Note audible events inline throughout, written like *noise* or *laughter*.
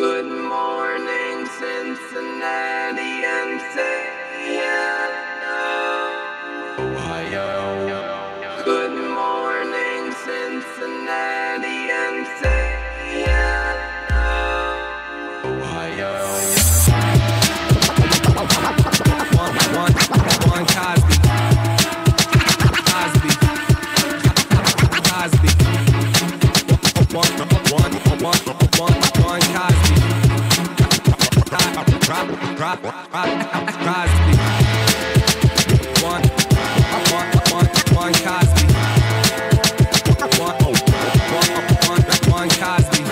Good morning, Cincinnati and San One, Juan Cosby.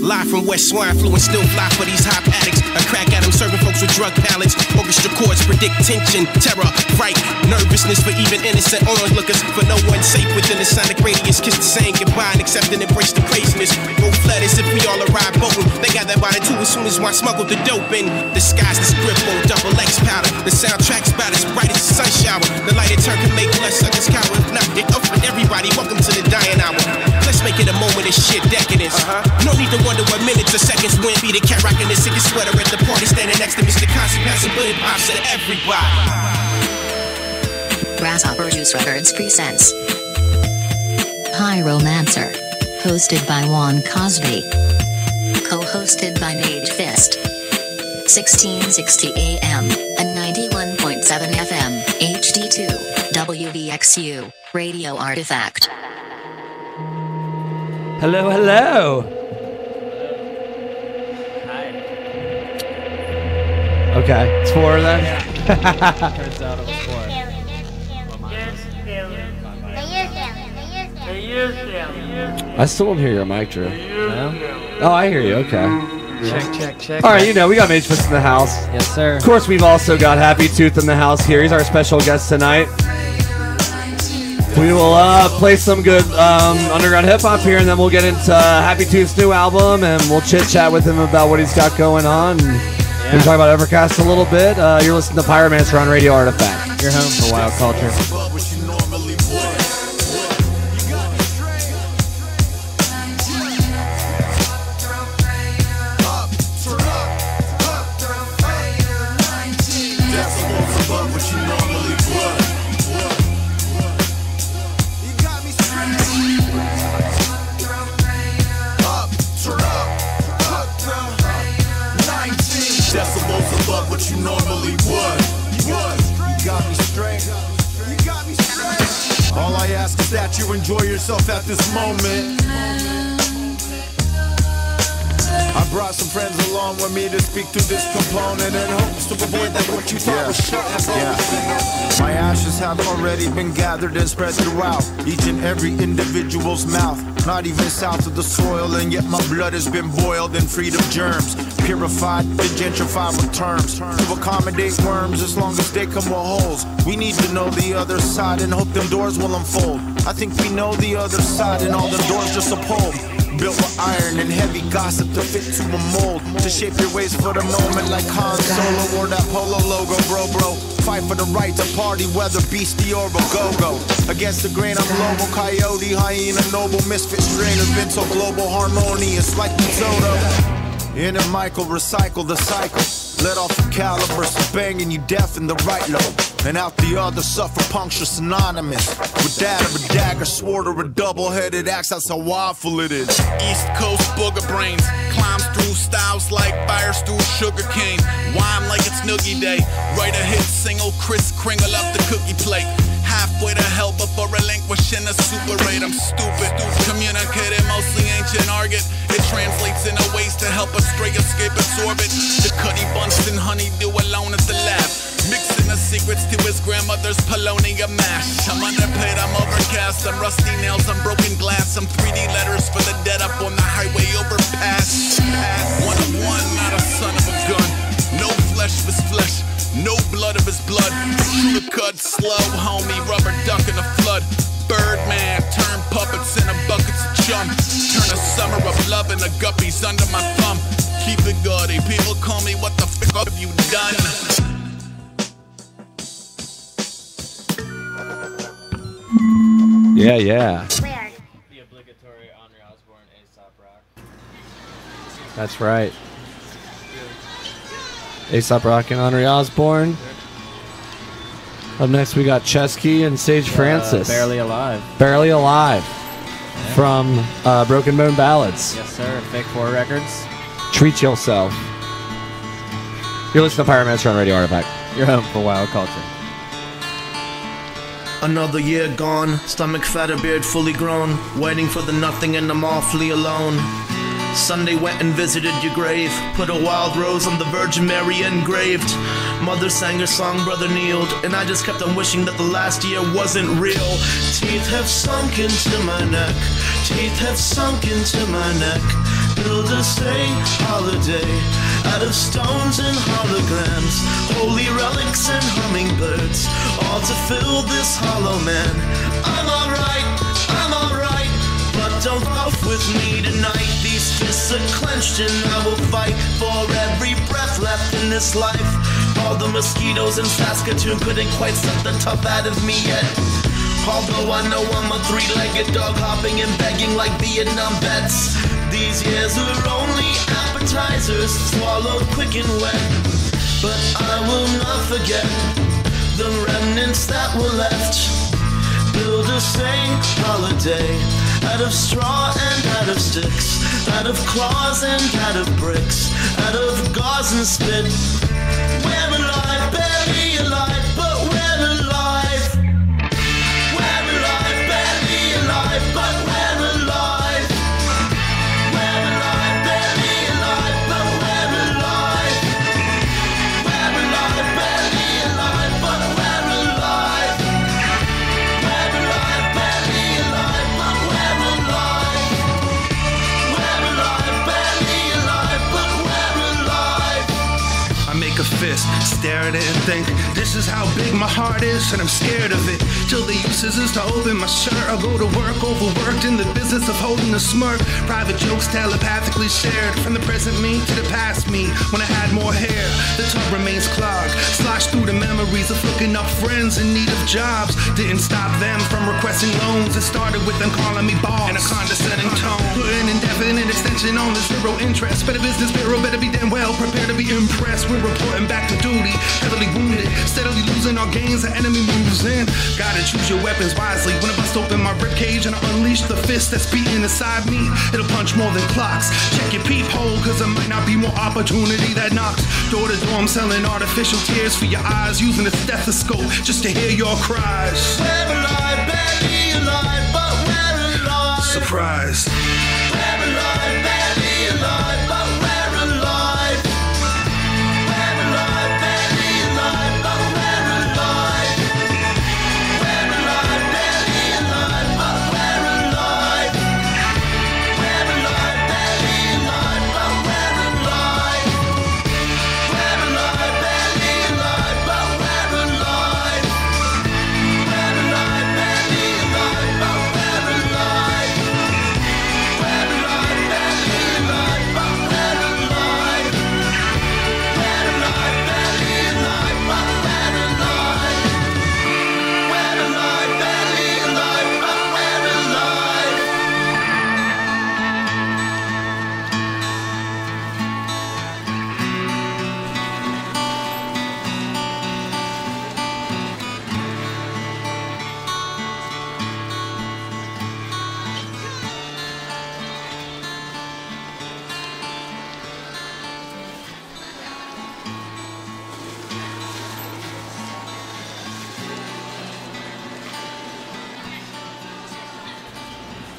Live from West Swine, fluent still fly for these hop addicts. Crack at serving folks with drug pallets. Orchestra chords predict tension, terror, fright, nervousness for even innocent onlookers. For no one safe within the sonic radius. Kiss the saying goodbye and accept and embrace the craziness. Go flood as if we all arrive boating. They got that body too as soon as one smuggled the dope in. Disguise the script on double X powder. The soundtrack's about as bright as a sun shower. The lighted turn can make blood suckers cower. If not, it up for everybody. Welcome to the dying hour. Let's make it a moment of shit decadence. Uh-huh. No need to wonder what minutes or seconds went. Be the cat rocking the sickest sweater at the party, standing next to Mr. Constant, passing bullet pops to everybody. Grasshopper Juice Records presents Pyromancer, Hosted by Juan Cosby. Co hosted by Magefist. 1660 AM and 91.7 FM, HD2, WVXU, Radio Artifact. Hello, hello. Hi. Okay, it's four then. *laughs* Turns out it was four. I still don't hear your mic, Drew. No? Oh, I hear you. Okay. Check, check, check. All right, you know we got Magefist in the house. Yes, sir. Of course, we've also got Happy Tooth in the house here. He's our special guest tonight. We will uh, play some good um, underground hip hop here, and then we'll get into uh, Happy Tooth's new album, and we'll chit chat with him about what he's got going on. And We'll talk about Evercast a little bit. Uh, you're listening to Pyromancer on Radio Artifact. You're home for Wild Culture. Me to speak to this component in hopes to avoid that what you thought was shit. Yeah. My ashes have already been gathered and spread throughout each and every individual's mouth. Not even south of the soil, and yet my blood has been boiled and freed of germs. Purified and gentrified with terms to accommodate worms as long as they come with holes. We need to know the other side and hope them doors will unfold. I think we know the other side, and all the doors just a pole. Built with iron and heavy gossip to fit to a mold. To shape your ways for the moment like Han Solo or that polo logo, bro, bro. Fight for the right to party, whether beastie or a go-go. Against the grain, I'm global coyote, hyena, noble misfit strain of mental global harmonious like Soto. In a Michael, recycle the cycle. Let off the caliber, so banging you deaf in the right lobe. And out the other, suffer puncture synonymous. With that of a dagger, sword or a double headed axe, that's how awful it is. East Coast booger brains climbs through styles like fire stew, sugar cane. Wine like it's noogie day. Write a hit single, Chris Kringle up the cookie plate. Halfway to hell before relinquishing a super rate. I'm stupid. Communicating mostly ancient argot. It translates into ways to help us stray escape its orbit. The Cuddy Bunston honeydew alone at the lab. Mixing the secrets to his grandmother's polonium mash. I'm underpaid, I'm overcast, I'm rusty nails, I'm broken glass, I'm 3D letters for the dead up on the highway overpass. One of one, not a son of a gun. No flesh his flesh, no blood of his blood. Shoot a cut slow, homie, rubber duck in the flood. Birdman, turn puppets into buckets of chum. Turn a summer of love into guppies under my thumb. Keep it gaudy, people call me what the fuck have you done? Yeah, yeah. The obligatory Henri Osborne Aesop Rock. That's right. Aesop Rock and Henri Osborne. Up next, we got Ceschi and Sage Francis. Uh, barely alive. Barely Alive from uh, Broken Bone Ballads. Yes, sir. Fake Four Records. Treat yourself. You're listening to Pyromancer on Radio Artifact. You're home for wild culture. Another year gone, stomach fat, a beard fully grown, waiting for the nothing and I'm awfully alone. Sunday went and visited your grave, put a wild rose on the Virgin Mary engraved. Mother sang her song, brother kneeled, and I just kept on wishing that the last year wasn't real. Teeth have sunk into my neck, teeth have sunk into my neck. Build a stay holiday out of stones and holograms, holy relics and hummingbirds, all to fill this hollow man. I'm alright, I'm alright, don't off with me tonight. These fists are clenched and I will fight for every breath left in this life. All the mosquitoes in Saskatoon couldn't quite suck the tough out of me yet. Although I know I'm a three-legged dog hopping and begging like Vietnam vets. These years are only appetizers, swallowed quick and wet. But I will not forget the remnants that were left. Build a same holiday out of straw and out of sticks, out of claws and out of bricks, out of gauze and spit. We're alive, barely alive, stare at it and think, this is how big my heart is, and I'm scared of it. Till the use is to open my shirt. I'll go to work, overworked in the business of holding a smirk. Private jokes telepathically shared from the present me to the past me when I had more hair. The tub remains clogged, sloshed through the memories of looking up friends in need of jobs. Didn't stop them from requesting loans. It started with them calling me boss in a condescending tone. Put an indefinite extension on the zero interest. Better business bureau, better be damn well prepared to be impressed. We're reporting back to duty, heavily wounded, steadily losing our gains. The enemy moves in. Gotta choose your weapons wisely. When I bust open my ribcage and I unleash the fist that's beating inside me, it'll punch more than clocks. Check your peephole, cause there might not be more opportunity that knocks. Door to door, I'm selling artificial tears for your eyes, using a stethoscope just to hear your cries. We're alive, barely alive, but we're alive. Surprise.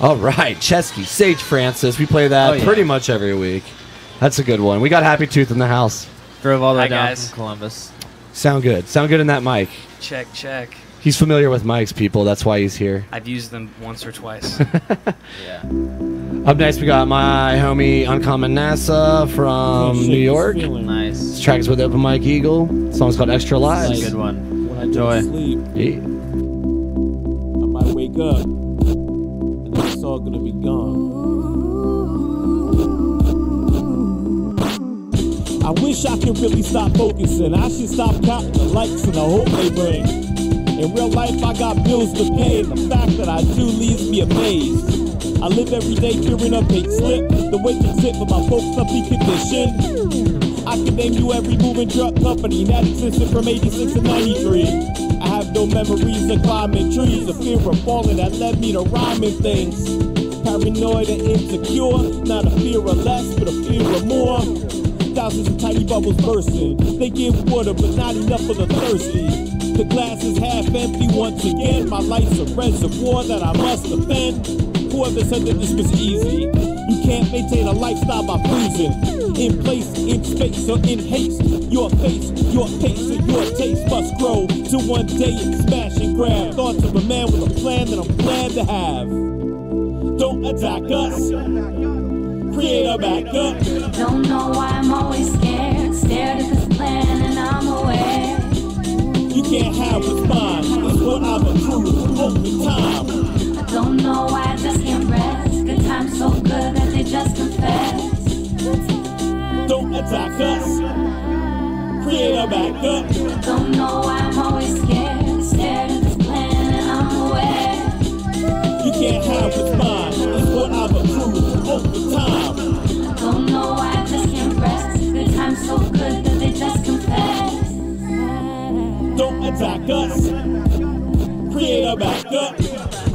All right, Ceschi, Sage Francis. We play that Oh, yeah. pretty much every week. That's a good one. We got Happy Tooth in the house. Drove all the way Hi, down guys. from Columbus. Sound good. Sound good in that mic. Check, check. He's familiar with mics, people. That's why he's here. I've used them once or twice. Yeah. *laughs* Up next, we got my homie Uncommon NASA from New York. This Nice. track is with Open Mike Eagle. The song's called Extra That's Lives. a good one. When I Enjoy. go to sleep, Yeah. I might wake up all gonna be gone. I wish I could really stop focusing. I should stop counting the likes and the hope they bring. In real life, I got bills to pay. The fact that I do leaves me amazed. I live every day fearing a pink slip. The waitress tip for my folks up in condition. I can name you every moving truck company that existed from 86 to 93. I have no memories of climbing trees, a fear of falling that led me to rhyming things. Paranoid and insecure, not a fear of less, but a fear of more. Thousands of tiny bubbles bursting. They give water, but not enough for the thirsty. The glass is half empty once again. My life's a reservoir that I must defend. Whoever said that this was easy, you can't maintain a lifestyle by freezing. In place, in space, or in haste. Your face, your pace, and your taste must grow to one day it's smash and grab. Thoughts of a man with a plan that I'm glad to have. Don't attack us. Create a backup. Don't know why I'm always scared. Stared at this plan and I'm aware. You can't have what's mine. It's what I've accrued over time. I don't know why I just can't rest. Good times so good that they just confess. Don't attack us. Create a backup. Don't know why I'm always scared. Stared at this plan and I'm aware. You can't have what's mine. Attack us. Create a backup.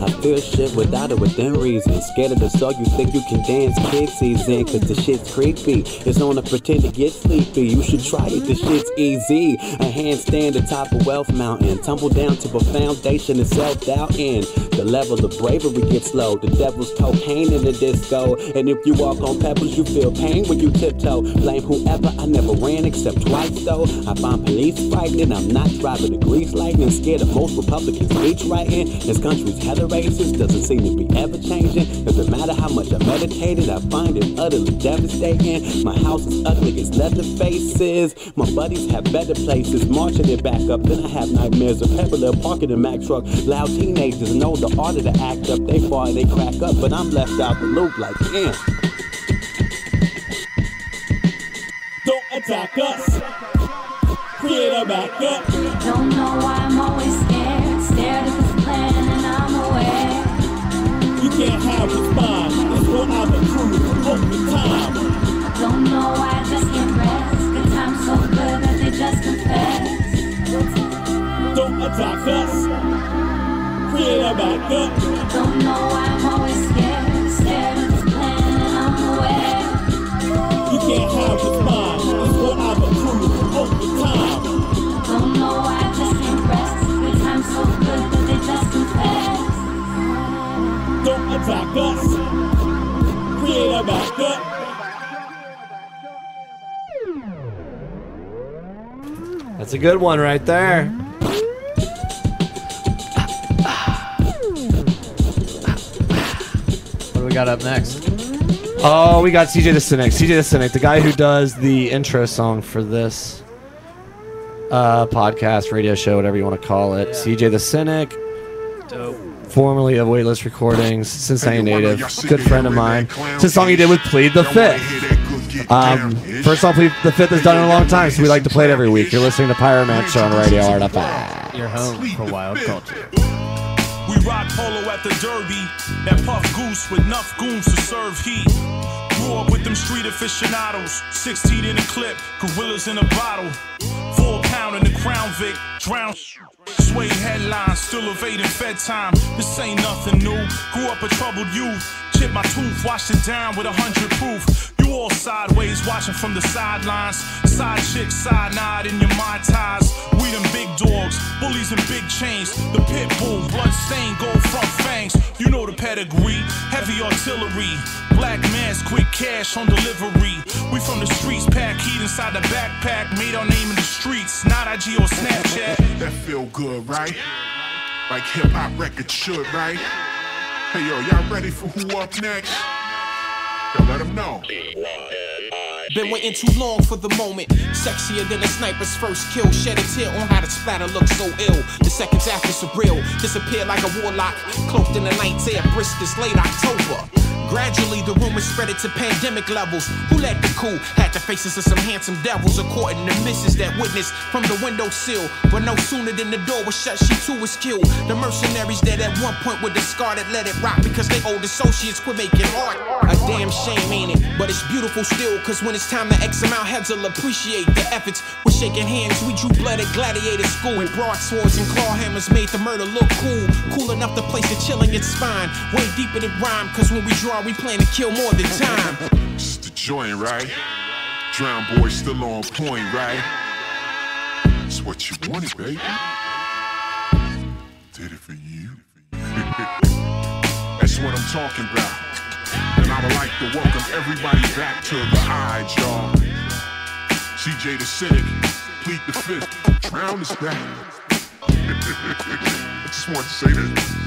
I feel shit without it within reason. Scared of the soul, you think you can dance kid season. Cause the shit's creepy. It's on to pretend to get sleepy. You should try it, the shit's easy. A handstand atop a wealth mountain. Tumble down to a foundation of self doubt. And the level of bravery gets low. The devil's cocaine in the disco. And if you walk on pebbles, you feel pain when you tiptoe. Blame whoever, I never ran except twice though. I find police frightening. I'm not driving the grease lightning. Scared of most Republicans speech writing. This country's hella racist. Doesn't seem to be ever changing. Doesn't matter how much I meditated, I find it utterly devastating. My house is ugly as leather faces. My buddies have better places. Marching it back up. Then I have nightmares of parallel parking a Mack truck. Loud teenagers and know the art of the act up. They fall, they crack up, but I'm left out the loop like damn. Don't attack us. Create a backup. Don't know why I'm always scared. Stared at this plan and I'm aware. You can't have what's mine. It's what I've accrued over time. I don't know why I just can't rest. Good times so good that they just confess. Don't attack us. Create a backup. Don't know why I'm always scared. Stared at this plan and I'm aware. You can't have what's mine. It's what I've accrued over time. Don't know why I just can't rest. Good times so good that they just confess. Don't attack us. Create a backup. That's a good one right there. Got up next? Oh, we got CJ the Cynic. CJ the Cynic, the guy who does the intro song for this uh, podcast, radio show, whatever you want to call it. CJ the Cynic, Dope. formerly of Weightless Recordings, Cincinnati native, good friend of mine. It's a song he did with Plead the Fifth. Um, first song Plead the Fifth has done in a long time, so we like to play it every week. You're listening to Pyromancer on Radio RFI. Your home for wild culture. We rock polo at the Derby. That puff goose with enough goons to serve heat. Grew up with them street aficionados. 16 in a clip, gorillas in a bottle. Four pound in the Crown Vic, drown. Sway headlines, still evading Fed time. This ain't nothing new. Grew up a troubled youth. Chipped my tooth, washed it down with a hundred proof. You all sideways, watching from the sidelines. Side chick, side nod in your mind ties. We them big dogs, bullies and big chains. The pit bull, blood stained, gold front fangs. You know the pedigree, heavy artillery. Black man's quick cash on delivery. We from the streets, pack heat inside the backpack. Made our name in the streets, not IG or Snapchat. *laughs* That feel good, right? Like hip hop records should, right? Hey yo, y'all ready for who up next? Yo, let them know. Been waiting too long for the moment. Sexier than a sniper's first kill. Shed a tear on how the splatter looks so ill. The seconds after surreal. Disappear like a warlock. Cloaked in the night air. Brisk as late October. Gradually, the rumors spread it to pandemic levels. Who let the cool? Had the faces of some handsome devils, according to misses that witnessed from the windowsill. But no sooner than the door was shut, she too was killed. The mercenaries that at one point were discarded let it rock because they old associates quit making art. A damn shame, ain't it? But it's beautiful still, cause when it's time to X out, heads will appreciate the efforts. We're shaking hands, we drew blood at gladiator school. And broadswords and claw hammers made the murder look cool. Cool enough to place a chill in your spine. Way deeper than rhyme, cause when we draw, we plan to kill more than time. It's the joint, right? Drown boy still on point, right? It's what you wanted, baby. Did it for you. *laughs* That's what I'm talking about. And I would like to welcome everybody back to the eye, y'all. CJ the Cynic, plead the fifth, drown is back. *laughs* I just want to say this.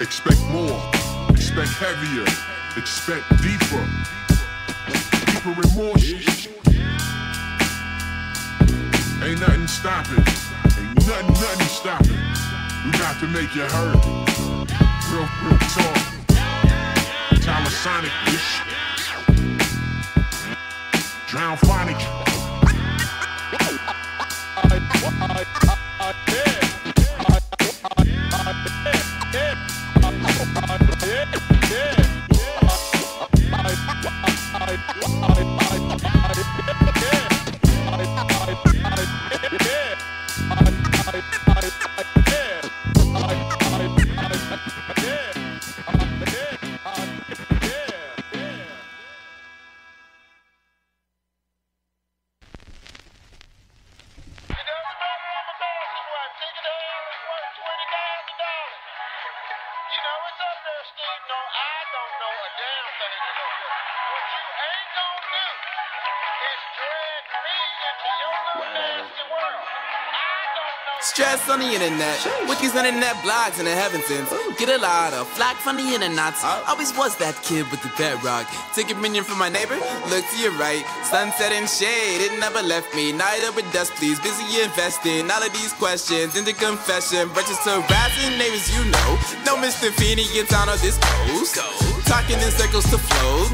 Expect more, expect heavier, expect deeper, deeper and more shit. Ain't nothing stopping, ain't nothing, nothing stopping. We got to make you heard. Real, real talk. Talasonic, bitch. Drown phonic. Stress on the internet, wikis on internet blogs and the heaven since. Get a lot of flack from the internets. Always was that kid with the bedrock. Take a minion from my neighbor, look to your right. Sunset and shade, it never left me. Night up with dust, please. Busy investing. All of these questions into confession. To harassing neighbors, you know. No Mr. Feeney gets on this coast. Talking in circles to float.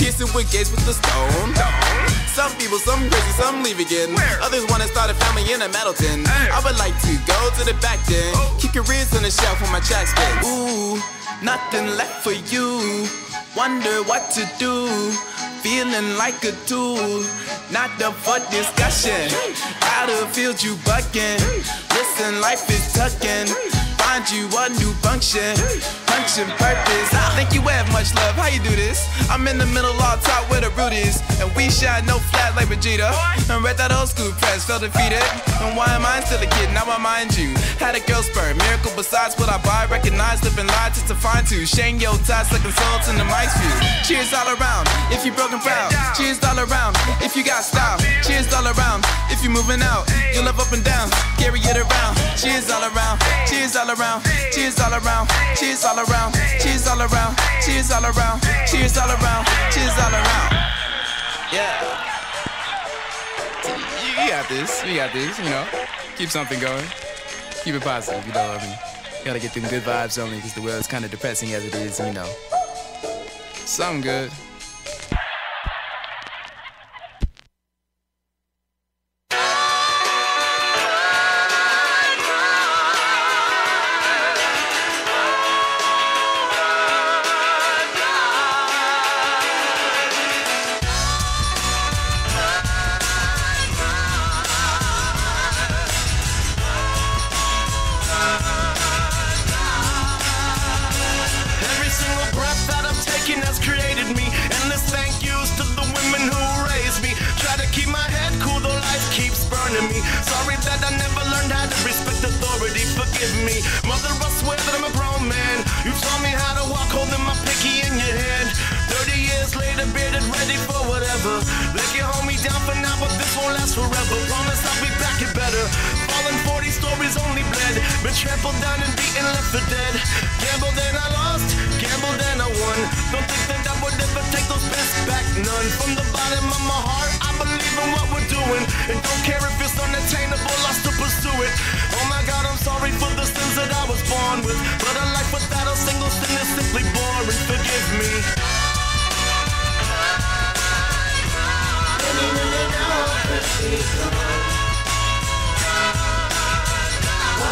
Piercing with gates with the stone. Some people, some crazy, some leave again. Others wanna start a family in a Middleton. I would like to go to the back then. Oh. Keep your ribs on the shelf when my tracks spit. Ooh, nothing left for you. Wonder what to do. Feeling like a tool, not up for discussion. Battlefield, you bucking. Listen, life is tucking. Find you a new function, function purpose. I think you have much love. How you do this? I'm in the middle, all top where the root is, and we shine no flat like Vegeta. And read that old school press, felt defeated. And why am I still a kid? Now I mind you. Had a girl spur, miracle besides what I buy. Recognize, living lies just to find two. Shane yo ties like consults in the mic's view. Cheers all around. If you broken proud, cheers all around. If you got style, cheers all around. If you moving out, you love up and down. Carry it around. Cheers all around. Cheers all around. Cheers all around. Cheers all around. Cheers all around. Cheers all around. Cheers all around. Cheers all around. Yeah. You, got this. You got this. You know, keep something going. Keep it positive. You know, I mean, gotta get them good vibes only because the world's kind of depressing as it is. You know, something good. Sorry that I never learned how to respect authority. Forgive me. Mother, I swear that I'm a grown man. You taught me how to walk holding my picky in your hand. 30 years later, bearded, ready for whatever. Can hold me down for now, but this won't last forever. Been trampled down and beaten, left for dead. Gambled and I lost, gambled and I won. Don't think that I would ever take those bits back, none. From the bottom of my heart, I believe in what we're doing. And don't care if it's unattainable, I still pursue it. Oh my god, I'm sorry for the sins that I was born with. But a life without a single sin is simply boring. Forgive me. Living in an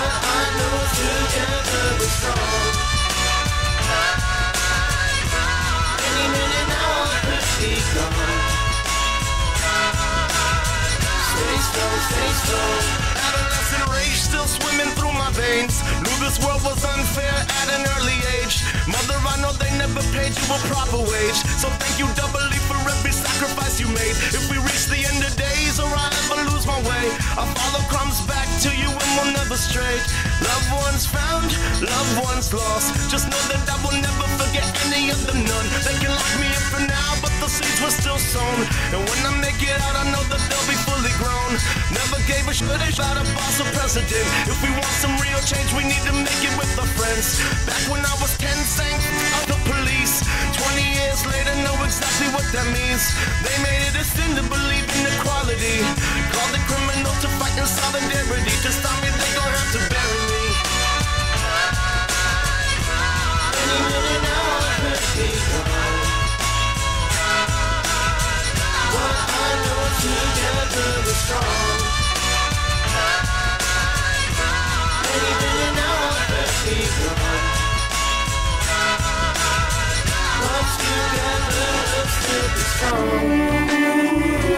I know together we're strong. Any minute now be gone. Adolescent rage still swimming through my veins. Knew this world was unfair at an early age. Mother, I know they never paid you a proper wage. So thank you doubly every sacrifice you made. If we reach the end of days or I ever lose my way, I'll follow crumbs back to you and we'll never stray. Loved ones found, loved ones lost. Just know that I will never forget any of them none. They can lock me in for now, but the seeds were still sown. And when I make it out, I know that they'll be fully grown. Never gave a shit about a boss or president. If we want some real change, we need to make it with our friends. Back when I was 10, saying of the police. 20 years later, know exactly what that means. They made it a sin to believe in equality. Called the criminal to fight in solidarity. To stop me, they gon' have to bury me. Now I know together we're strong. Still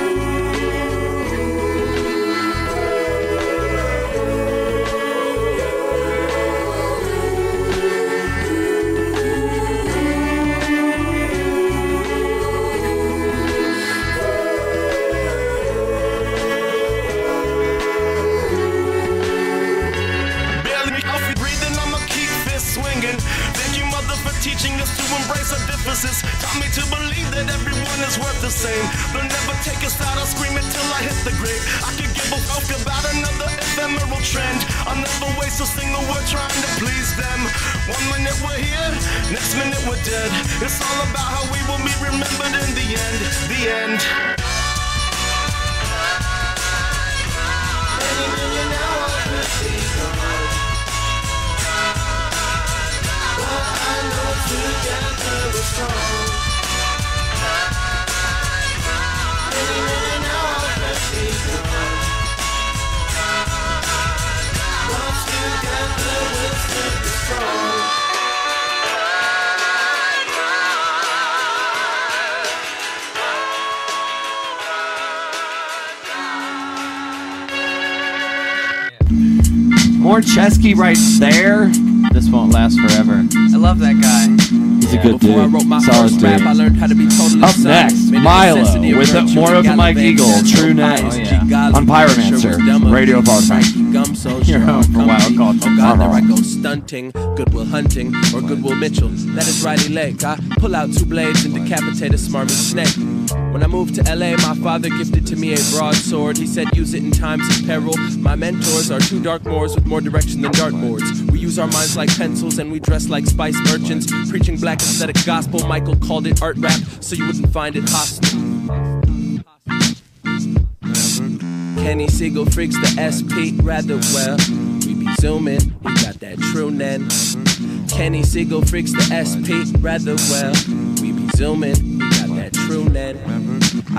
the same. They'll never take us out, I'll scream until I hit the grave. I could give a fuck about another ephemeral trend. I'll never waste a single word trying to please them. One minute we're here, next minute we're dead. It's all about how we will be remembered in the end. The end. But I know together we're strong. More Ceschi right there. This won't last forever. I love that guy. He's a good Before I dude. wrote my Solid dude. I learned how to be totally Up next, Milo with virtue more of Mike. Eagle, True Net, pious, yeah. On Pyromancer. Radio Ball Frankie Gum so *laughs* You're home for Wild. Culture. Oh God, there I go stunting. Goodwill Hunting or Goodwill Mitchell. That is Riley Lake. I pull out two blades and decapitate a smarmy snake. When I moved to LA, my father gifted to me a broadsword. He said, use it in times of peril. My mentors are two dark moors with more direction than dartboards. We use our minds like pencils and we dress like spice merchants. Preaching black aesthetic gospel, Mike Eagle called it art rap, so you wouldn't find it hostile. Kenny Segal freaks the SP rather well. We be zooming, he got that true nen. Kenny Segal freaks the SP rather well. We be zooming, he got that true nen.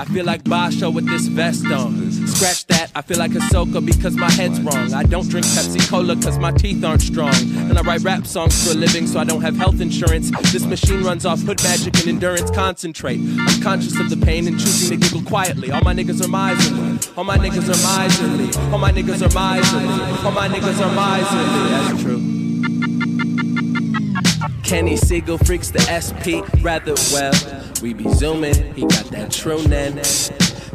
I feel like Basho with this vest on. Scratch that, I feel like Ahsoka because my head's wrong. I don't drink Pepsi Cola because my teeth aren't strong. And I write rap songs for a living so I don't have health insurance. This machine runs off hood magic and endurance concentrate. I'm conscious of the pain and choosing to giggle quietly. All my niggas are miserly. All my niggas are miserly. All my niggas are miserly. All my niggas are miserly. That's true. Kenny Segal freaks the SP rather well. We be zooming, he got that true nen.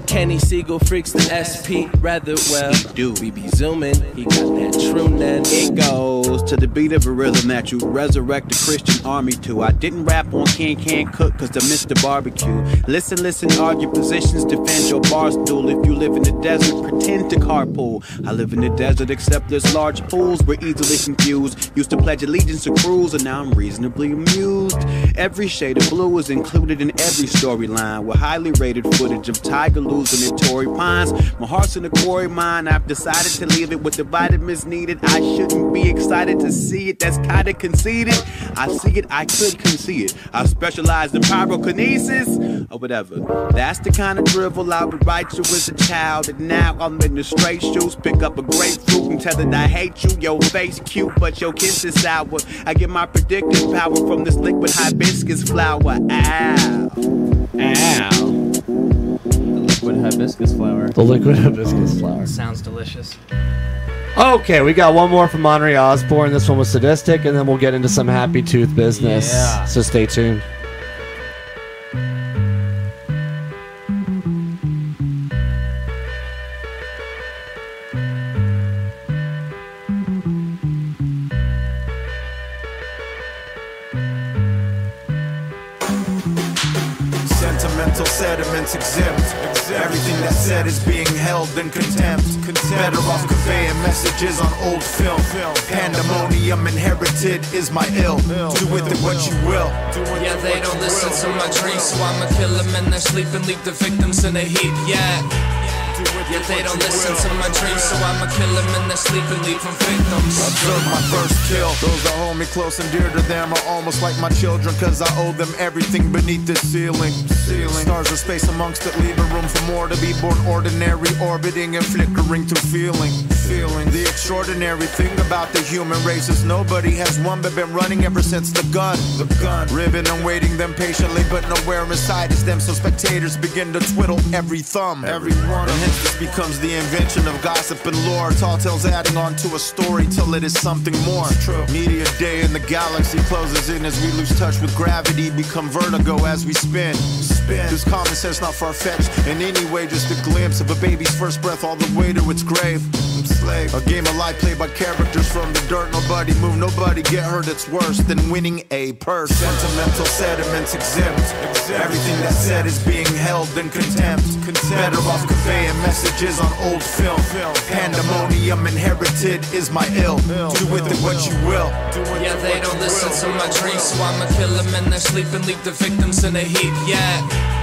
Kenny Segal freaks the SP rather well. do. We be zooming, he got that true. It goes to the beat of a rhythm that you resurrect the Christian army to. I didn't rap on Can Can Cook cause I missed the barbecue. Listen, listen, argue positions, defend your bar stool. If you live in the desert, pretend to carpool. I live in the desert, except there's large pools. We're easily confused. Used to pledge allegiance to crews, and now I'm reasonably amused. Every shade of blue is included in every storyline with highly rated footage of Tiger Lou losing it. Torrey Pines, my heart's in the quarry mine. I've decided to leave it with the vitamins needed. I shouldn't be excited to see it. That's kinda conceited. I see it, I could concede it. I specialize in pyrokinesis or whatever. That's the kind of drivel I would write you as a child. And now I'm in the straight shoes. Pick up a grapefruit and tell it I hate you. Your face cute, but your kiss is sour. I get my predictive power from this liquid hibiscus flower. Ow. Ow. Liquid hibiscus flower. The liquid hibiscus flower. Sounds delicious. Okay, we got one more from Monterey Osborne. This one was sadistic, and then we'll get into some happy tooth business. Yeah. So stay tuned. Sentimental sediments exempt. Said is being held in contempt. Better off conveying messages on old film. Pandemonium inherited is my ill. Do with it what you will. Yeah, they don't listen to my dreams, so I'ma kill them in their sleep and leave the victims in the heat. Yeah. Yeah, they don't listen to my dreams, so I'ma kill them in their sleep and leave them victims. Observe my first kill. Those that hold me close and dear to them are almost like my children, cause I owe them everything beneath the ceiling. ceiling. Stars of space amongst it, leaving room for more to be born ordinary, orbiting and flickering to feeling. Feeling. The extraordinary thing about the human race is nobody has won, but been running ever since the gun. The gun. Ribbon and waiting them patiently, but nowhere inside is them, so spectators begin to twiddle every thumb. Every one. And hence this becomes the invention of gossip and lore. Tall tales adding on to a story till it is something more. True. Media day in the galaxy closes in as we lose touch with gravity, become vertigo as we spin. Spin. This common sense not far fetched in any way, just a glimpse of a baby's first breath all the way to its grave. I'm slave. A game of life played by characters from the dirt. Nobody move, nobody get hurt. It's worse than winning a purse. Sentimental sediments exempt. Everything that's said is being held in contempt. Better off conveying messages on old film. Pandemonium inherited is my ill. Do with it what you will. Yeah, they don't listen to my dreams, so I'ma kill them in their sleep and leave the victims in the heat. Yeah.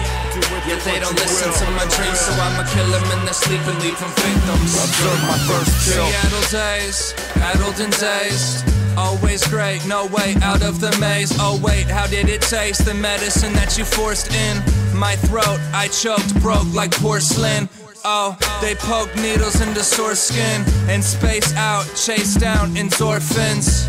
Yeah, they don't listen to my dreams, so I'ma kill them in their sleep and leave them victims. Observe my first kill. Seattle days, addled and dazed. Always great, no way out of the maze. Oh wait, how did it taste? The medicine that you forced in my throat, I choked, broke like porcelain. Oh, they poke needles into sore skin and space out, chase down endorphins.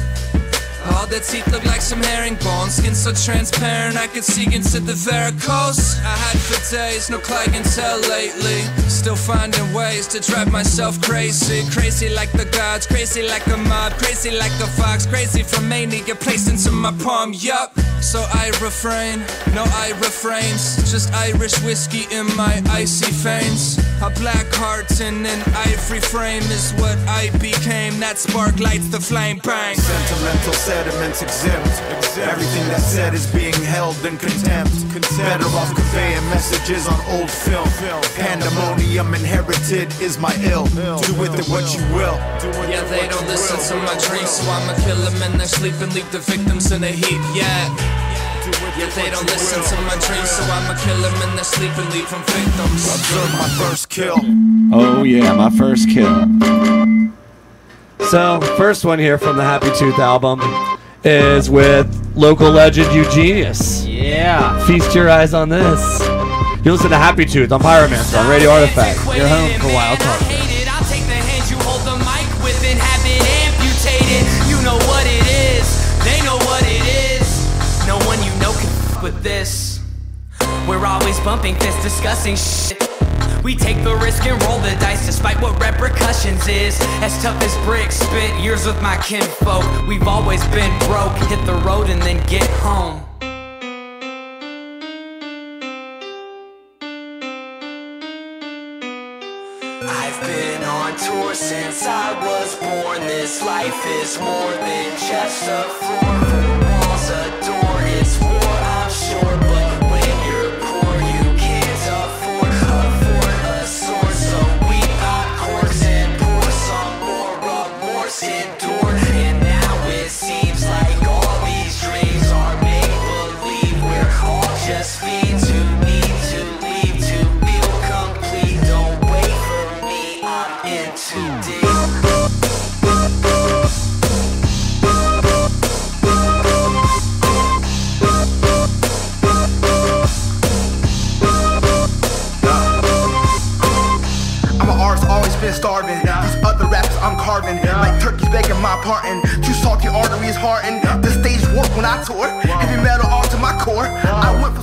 All the teeth look like some herringbone, skin so transparent I could see into the varicose. I had for days, no clientele lately. Still finding ways to drive myself crazy. Crazy like the gods, crazy like a mob, crazy like a fox, crazy from mania placed into my palm. Yup. So I refrain, no I refrains. Just Irish whiskey in my icy veins. A black heart in an ivory frame is what I became. That spark lights the flame, bang. Sentimental sediments exempt. Everything that's said is being held in contempt. Better off conveying messages on old film. Pandemonium inherited is my ill. Do with it what you will. Yeah, they don't listen to my dreams, so I'ma kill them in their sleep and leave the victims in the heat. Yeah. Yeah, they don't listen to my dreams, so I'ma kill them in their sleep and leave them victims. Observe my first kill. Oh yeah, my first kill. So, first one here from the Happy Tooth album is with local legend Eugenius. Yeah. Feast your eyes on this. You listen to Happy Tooth on Pyromancer on Radio Artifact. Your home for Wild Talk. We're always bumping fists, discussing shit. We take the risk and roll the dice despite what repercussions is. As tough as bricks, spent years with my kinfolk. We've always been broke, hit the road and then get home. I've been on tour since I was born. This life is more than just a floor. Four walls, been starving. Yeah. These other rappers I'm carving. Yeah. Like turkeys begging my pardon. Too salty arteries hardened. Yeah. The stage warped when I tore. Wow. Heavy metal all to my core. Wow. I went for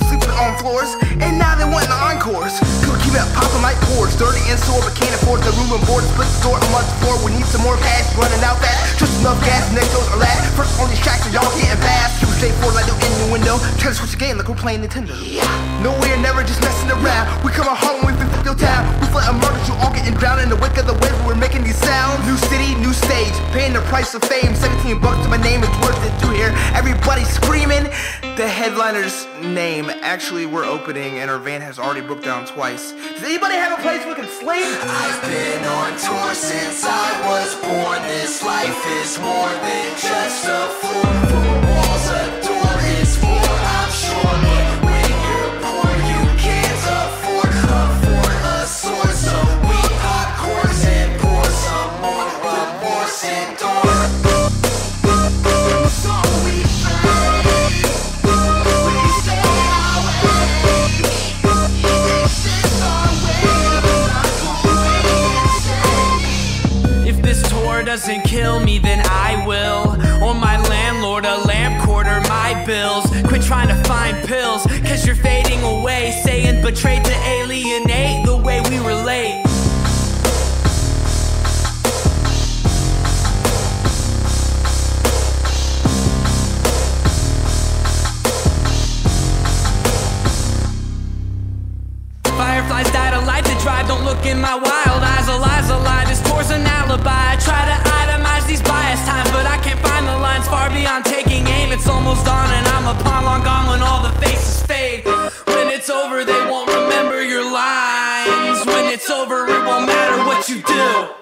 on floors, and now they want the encores. Keep it popping like cords. Dirty and sore, but can't afford the room and board. Split the door a month before. We need some more cash. Running out fast. Just enough gas, next goes are last. First on these tracks, so y'all getting fast. Keep it straightforward like no innuendo. Try to switch the game like we're playing Nintendo. Yeah. No, we're never just messing around. We coming home when we flip your town. We flooding murders, you all getting drowned in the wake of the wave. We're making these sounds. New city, new stage. Paying the price of fame. 17 bucks to my name. It's worth it to hear everybody screaming the headliner's name. Actually, we're opening and our van has already booked down twice. Does anybody have a place we can sleep? I've been on tour since I was born. This life is more than just a floor. Doesn't kill me, then I will. Or my landlord, a lamp quarter my bills. Quit trying to find pills, cause you're fading away. Saying betrayed to alienate the way we relate. Fireflies died a light to drive. Don't look in my wild eyes. A lie's a lie. This tour's an alibi. I try far taking aim. It's almost on, and I'm a pawn long gone when all the faces fade. When it's over, they won't remember your lines. When it's over, it won't matter what you do.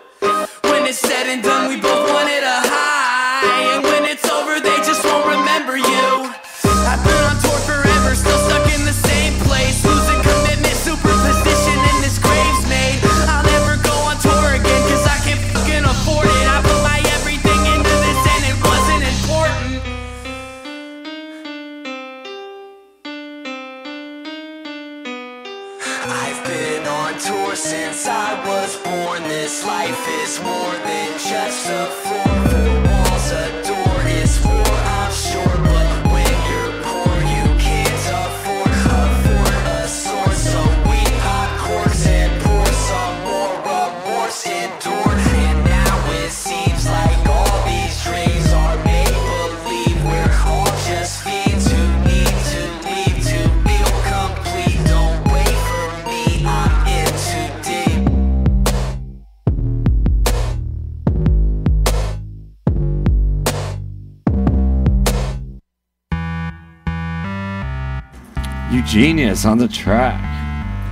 Eugenius on the track.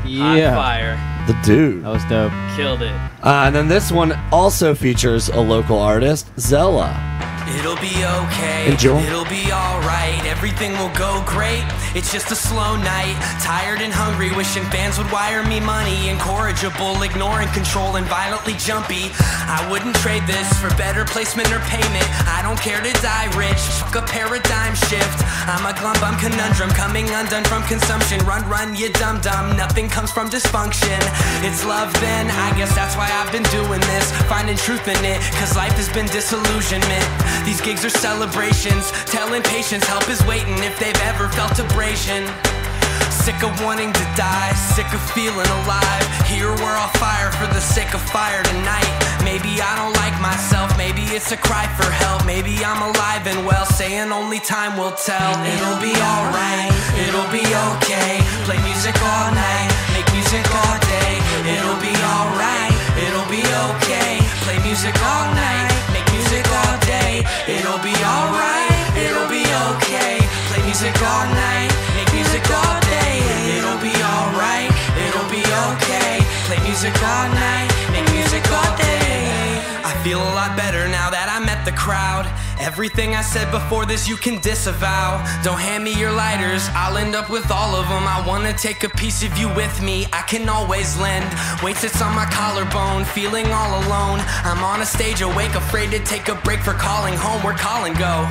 Yeah. fire. The dude. That was dope. Killed it. Uh, and then this one also features a local artist, Zella. It'll be okay. Enjoy. It'll be alright. Everything will go great. It's just a slow night. Tired and hungry, wishing fans would wire me money. Incorrigible, ignoring control and violently jumpy. I wouldn't trade this for better placement or payment. I don't care to die rich. Fuck a paradigm shift. I'm a glum bum conundrum coming undone from consumption. Run, run, you dum dum. Nothing comes from dysfunction. It's love then. I guess that's why I've been doing this. Finding truth in it. Cause life has been disillusionment. These gigs are celebrations. Telling patients help is waiting if they've ever felt abrasion. Sick of wanting to die, sick of feeling alive. Here we're all fire for the sake of fire tonight. Maybe I don't like myself, maybe it's a cry for help. Maybe I'm alive and well, saying only time will tell. It'll be alright, it'll be okay. Play music all night, make music all day. It'll be alright, it'll be okay. Play music all night, make music all day. It'll be alright, it'll be okay. Music all night, make music all day. It'll be alright, it'll be okay. Play music all night, make music all day. I feel a lot better now that I met the crowd. Everything I said before this, you can disavow. Don't hand me your lighters, I'll end up with all of them. I wanna take a piece of you with me, I can always lend. Weight sits on my collarbone, feeling all alone. I'm on a stage awake, afraid to take a break for calling home. Where Colin go?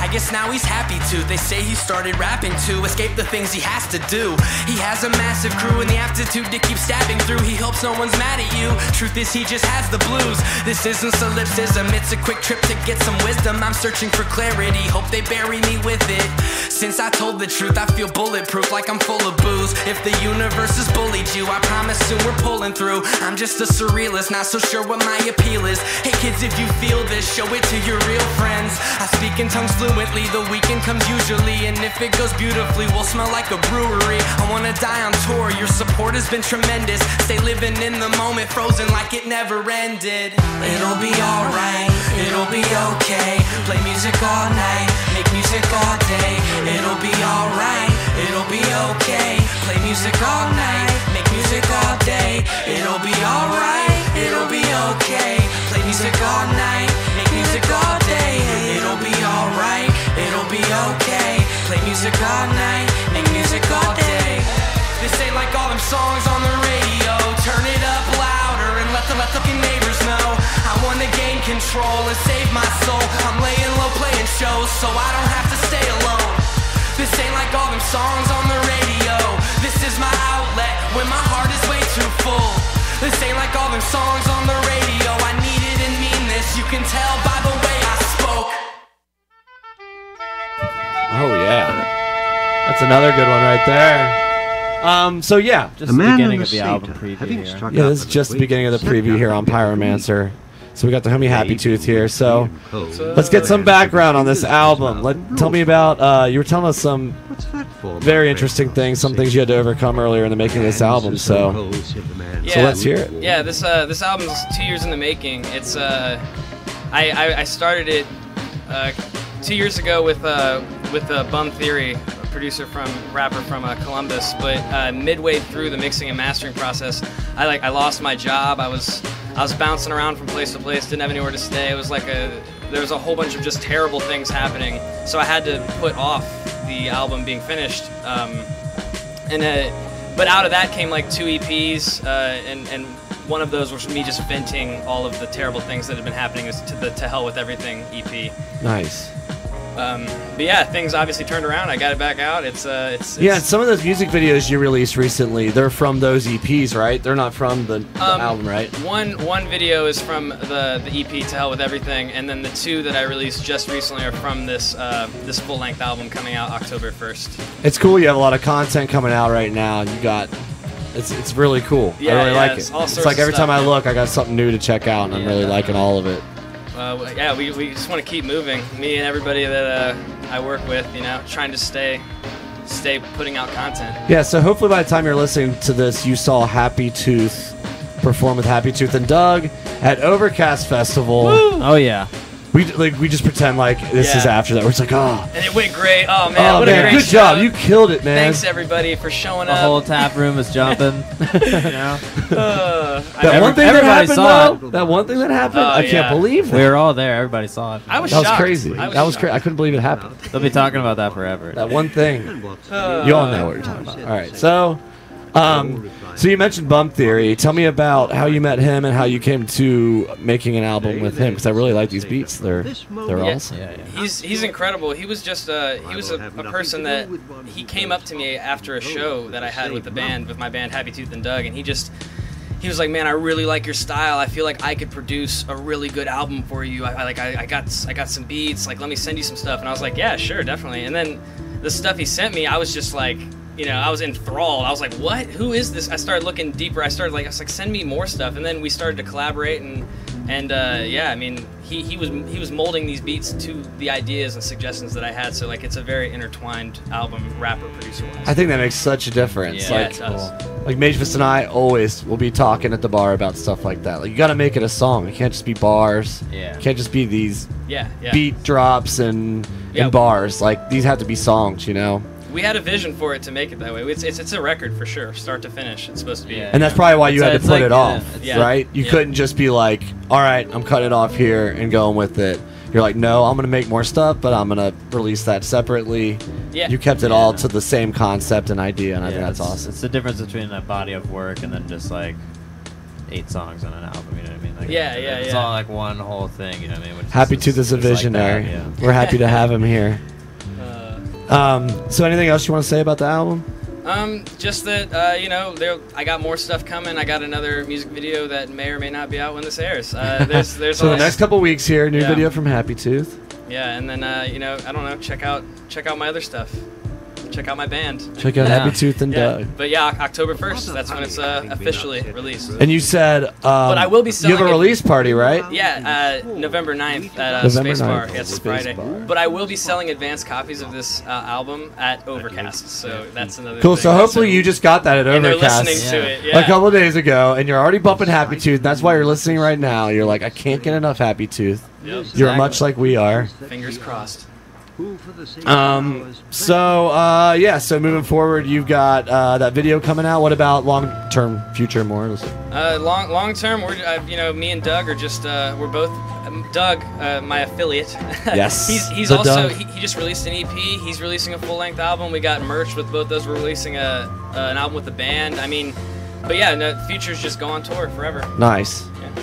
I guess now he's happy to. They say he started rapping to escape the things he has to do. He has a massive crew and the aptitude to keep stabbing through. He hopes no one's mad at you. Truth is, he just has the blues. This isn't solipsism, it's a quick trip to get some wisdom. I'm searching for clarity, hope they bury me with it. Since I told the truth, I feel bulletproof like I'm full of booze. If the universe has bullied you, I promise soon we're pulling through. I'm just a surrealist, not so sure what my appeal is. Hey kids, if you feel this, show it to your real friends. I speak in tongues fluently, the weekend comes usually. And if it goes beautifully, we'll smell like a brewery. I wanna die on tour, your support has been tremendous. Stay living in the moment, frozen like it never ended. It'll be alright, it'll be okay. Play music all night, make music all day. It'll be alright, it'll be okay. Play music all night, make music all day. It'll be alright, it'll be okay. Play music all night, make music all day. It'll be alright, it'll be okay. Play music all night, make music all day. This ain't like all them songs on the radio. Turn it up louder and let the let the neighbors know. I wanna gain control and save my soul. I'm laying low playing shows so I don't have to stay alone. This ain't like all them songs on the radio. This is my outlet when my heart is way too full. This ain't like all them songs on the radio. I need it and mean this. You can tell by the way I spoke. Oh yeah, that's another good one right there. Um, so yeah, Just the beginning of the album preview here. Yeah, this is just the beginning of the preview here on Pyromancer. So we got the homie Happy Tooth here. So let's get some background on this album. Let tell me about. Uh, you were telling us some very interesting things, some things you had to overcome earlier in the making of this album. So so let's hear it. Yeah, this uh, this album is two years in the making. It's uh, I, I I started it uh, two years ago with uh with uh, Bump Theory, a producer from rapper from uh, Columbus. But uh, midway through the mixing and mastering process, I like I lost my job. I was I was bouncing around from place to place, didn't have anywhere to stay. It was like a there was a whole bunch of just terrible things happening. So I had to put off the album being finished. Um, and uh, but out of that came like two EPs, uh, and and one of those was me just venting all of the terrible things that had been happening to the To Hell with Everything EP. Nice. Um, but yeah, things obviously turned around. I got it back out. It's uh, it's, it's Yeah, some of those music videos you released recently, they're from those EPs, right? They're not from the, the Um, album, right? One one video is from the the EP To Hell with Everything, and then the two that I released just recently are from this uh, this full length album coming out October first. It's cool. You have a lot of content coming out right now. You got. It's, it's really cool. Yeah, I really yeah, like it's it. It's like every stuff, time I look, I got something new to check out, and I'm really liking all of it. Uh, yeah, we, we just want to keep moving. Me and everybody that uh, I work with, you know, trying to stay stay putting out content. Yeah, so hopefully by the time you're listening to this, you saw Happy Tooth perform with Happy Tooth and Dug at Overcast Festival. Oh yeah. We like we just pretend like this is after that. We're just like, oh, And it went great. Oh man, oh what a man, great good show. job, you killed it, man. Thanks everybody for showing The up. The whole tap room was jumping. *laughs* you know? Uh, I- That one thing that happened, saw though, that one thing that happened, I can't yeah. believe We were all there. Everybody saw it. I was that was shocked. crazy. Was that was crazy. I couldn't believe it happened. *laughs* They'll be talking about that forever. That one thing. Uh, you all know what you're talking about. All right, so, um, so you mentioned Bump Theory. Tell me about how you met him and how you came to making an album with him because I really like these beats. They're they're Yeah. awesome. He's he's incredible. He was just uh, he was a, a person that he came up to me after a show that I had with the band with my band Happy Tooth and Dug, and he just he was like, "Man, I really like your style. I feel like I could produce a really good album for you. I, I like I, I got I got some beats. Like, let me send you some stuff." And I was like, "Yeah, sure, definitely." And then the stuff he sent me, I was just like. You know, I was enthralled. I was like, "What? Who is this?" I started looking deeper. I started like, I was like, "Send me more stuff." And then we started to collaborate, and and uh, yeah, I mean, he, he was he was molding these beats to the ideas and suggestions that I had. So like, it's a very intertwined album, rapper producer wise. I think that makes such a difference. Yeah, like, it does. like Magefist and I always will be talking at the bar about stuff like that. Like you got to make it a song. It can't just be bars. Yeah. It can't just be these Yeah, yeah. beat drops and Yeah. and bars. Like these have to be songs. You know. We had a vision for it to make it that way. It's it's, it's a record for sure, start to finish. It's supposed to be. And that's probably why you had to put it off, Yeah. right? You Yeah. couldn't just be like, "All right, I'm cutting it off here and going with it." you're like, no, I'm gonna make more stuff, but I'm gonna release that separately. Yeah. You kept it all to the same concept and idea, and I think that's awesome. It's the difference between a body of work and then just like eight songs on an album. You know what I mean? Like, Yeah, yeah, It's yeah. all like one whole thing. You know what I mean? Which Happy is, Tooth is a just like that, visionary. yeah. We're happy to have him here. *laughs* Um, so anything else you want to say about the album? Um, just that uh, you know, there I got more stuff coming. I got another music video that may or may not be out when this airs. Uh, *laughs* there's there's so the next couple weeks here, new Yeah. video from Happy Tooth. Yeah, and then uh, you know, I don't know, check out check out my other stuff. Check out my band. Check out Happy Tooth and yeah. Dug. But yeah, October 1st, that's when it's uh, officially released. And you said, um, But I will be You have a selling it- release party, right? Yeah, uh, November 9th at uh, November Space Bar. 9th, Yeah, it's Space Friday. Bar. But I will be selling advanced copies of this uh, album at Overcast, so that's another Cool. thing. So hopefully you just got that at And they're Overcast listening to it, a yeah. couple days ago, and you're already bumping Happy Tooth. That's why you're listening right now. You're like, I can't get enough Happy Tooth. Yep. You're much like we are. Fingers crossed. Um. So uh, yeah. So moving forward, you've got uh, that video coming out. What about long term, future more? Uh, long long term, we're uh, you know me and Dug are just uh, we're both um, Dug, uh, my affiliate. *laughs* Yes, he's he's the also he, he just released an EP. He's releasing a full length album. We got merch with both those. We're releasing a uh, an album with the band. I mean, but yeah, no, Future's just go on tour forever. Nice. Yeah.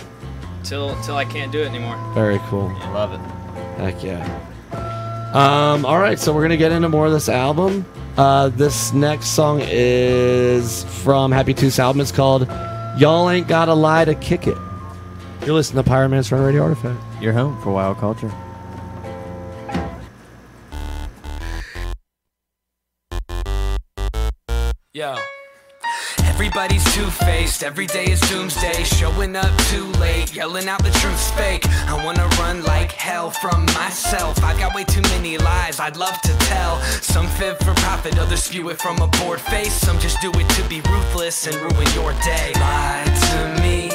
Till till I can't do it anymore. Very cool. I love it. Heck yeah. Um. All right. So we're gonna get into more of this album. Uh, this next song is from Happy Tooth's album. It's called "Y'all Ain't Gotta Lie to Kick It." You're listening to Pyromancer on Radio Artifact. Your home for wild culture. Yo. Everybody's two-faced, every day is doomsday. Showing up too late, yelling out the truth's fake. I wanna run like hell from myself. I've got way too many lies I'd love to tell. Some fib for profit, others spew it from a bored face. Some just do it to be ruthless and ruin your day. Lie to me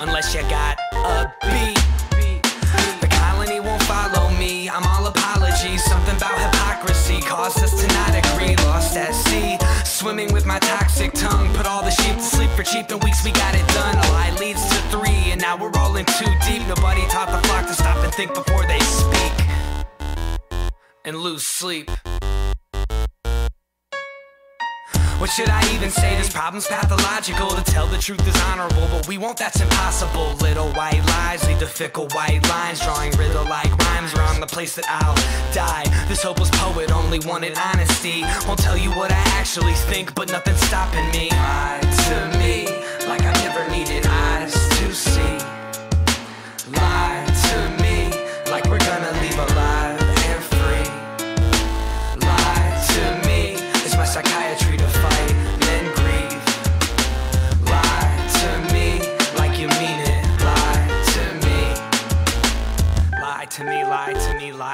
unless you got a beat. The colony won't follow me. I'm all apologies. Something about hypocrisy caused us to not agree. Lost at sea, swimming with my toxic tongue. Put all the sheep to sleep for cheap. In weeks we got it done. A lie leads to three, and now we're all in too deep. Nobody taught the flock to stop and think before they speak and lose sleep. What should I even say? This problem's pathological. To tell the truth is honorable, but we won't, that's impossible. Little white lies lead to fickle white lines, drawing riddle like rhymes around the place that I'll die. This hopeless poet only wanted honesty. Won't tell you what I actually think, but nothing's stopping me. Lie to me like I never needed eyes to see.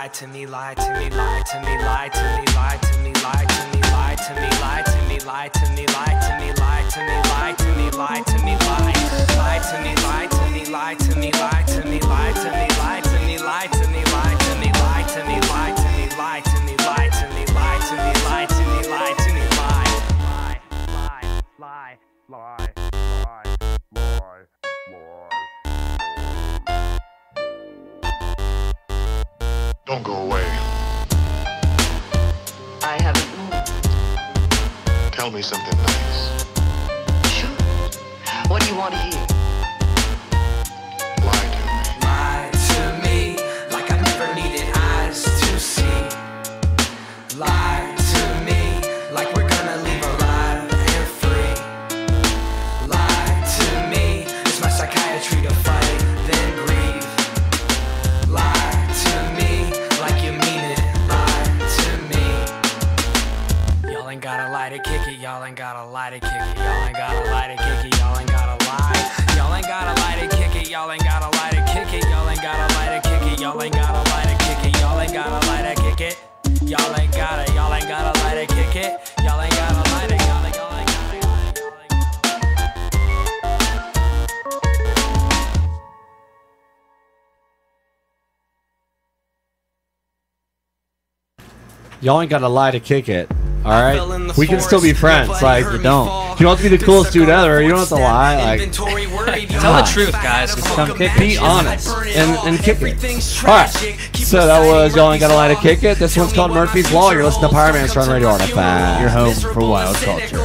Lie to me, lie to me, lie to me, lie to me, lie to me, lie to me, lie to me, lie to me, lie to me, lie to me, lie to me, lie to me, lie to me, lie. Lie to me, lie to me, lie to me, lie to me, lie to me, lie to me, lie to me, lie to me, lie to me, lie to me, lie to me, lie to me, lie to me, lie to me, lie to me, lie. Lie, lie, lie, lie, Don't go away. I haven't moved. Tell me something nice. Sure. What do you want to hear? Y'all ain't gotta lie to kick it. Y'all ain't gotta lie to kick it. Y'all ain't gotta lie. Y'all ain't gotta lie to kick it. Y'all ain't gotta lie to kick it. Y'all ain't gotta lie to kick it. Y'all ain't gotta lie to kick it. Y'all ain't gotta lie to kick it. Y'all ain't gotta. Y'all ain't gotta lie to kick it. Y'all ain't gotta lie to. Y'all ain't gotta. Y'all ain't got to lie to kick it. All fell in right, the we can still be friends. nobody Like you don't. fall. You don't have to be the coolest dude ever. You don't have to lie. Like Inventory *laughs* worried. Tell the truth, guys. Just come kick. Be honest and, and kick it. All right. So that was y'all ain't got to lie to kick it. This one's called Murphy's Law. You're listening to Pyromancer on Radio Artifact. Your home for wild culture.